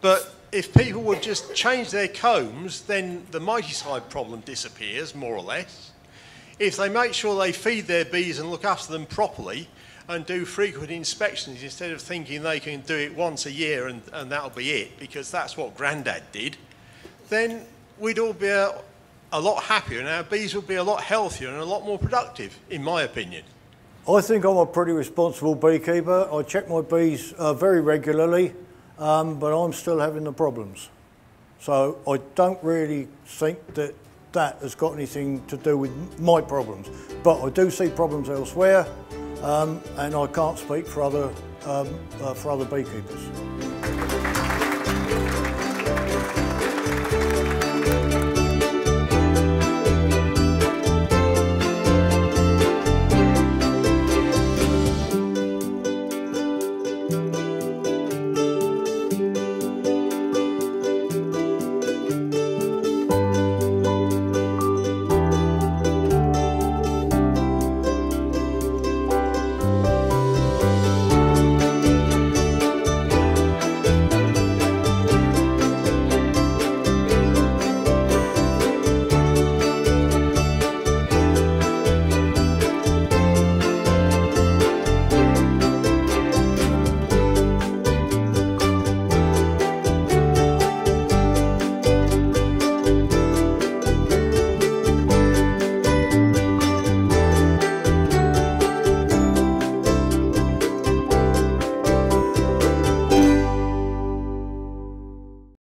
but if people would just change their combs, then the miticide problem disappears, more or less. If they make sure they feed their bees and look after them properly and do frequent inspections instead of thinking they can do it once a year and, and that'll be it, because that's what Grandad did, then we'd all be a, a lot happier and our bees would be a lot healthier and a lot more productive, in my opinion. I think I'm a pretty responsible beekeeper. I check my bees uh, very regularly, um, but I'm still having the problems. So I don't really think that that has got anything to do with my problems. But I do see problems elsewhere, um, and I can't speak for other, um, uh, for other beekeepers.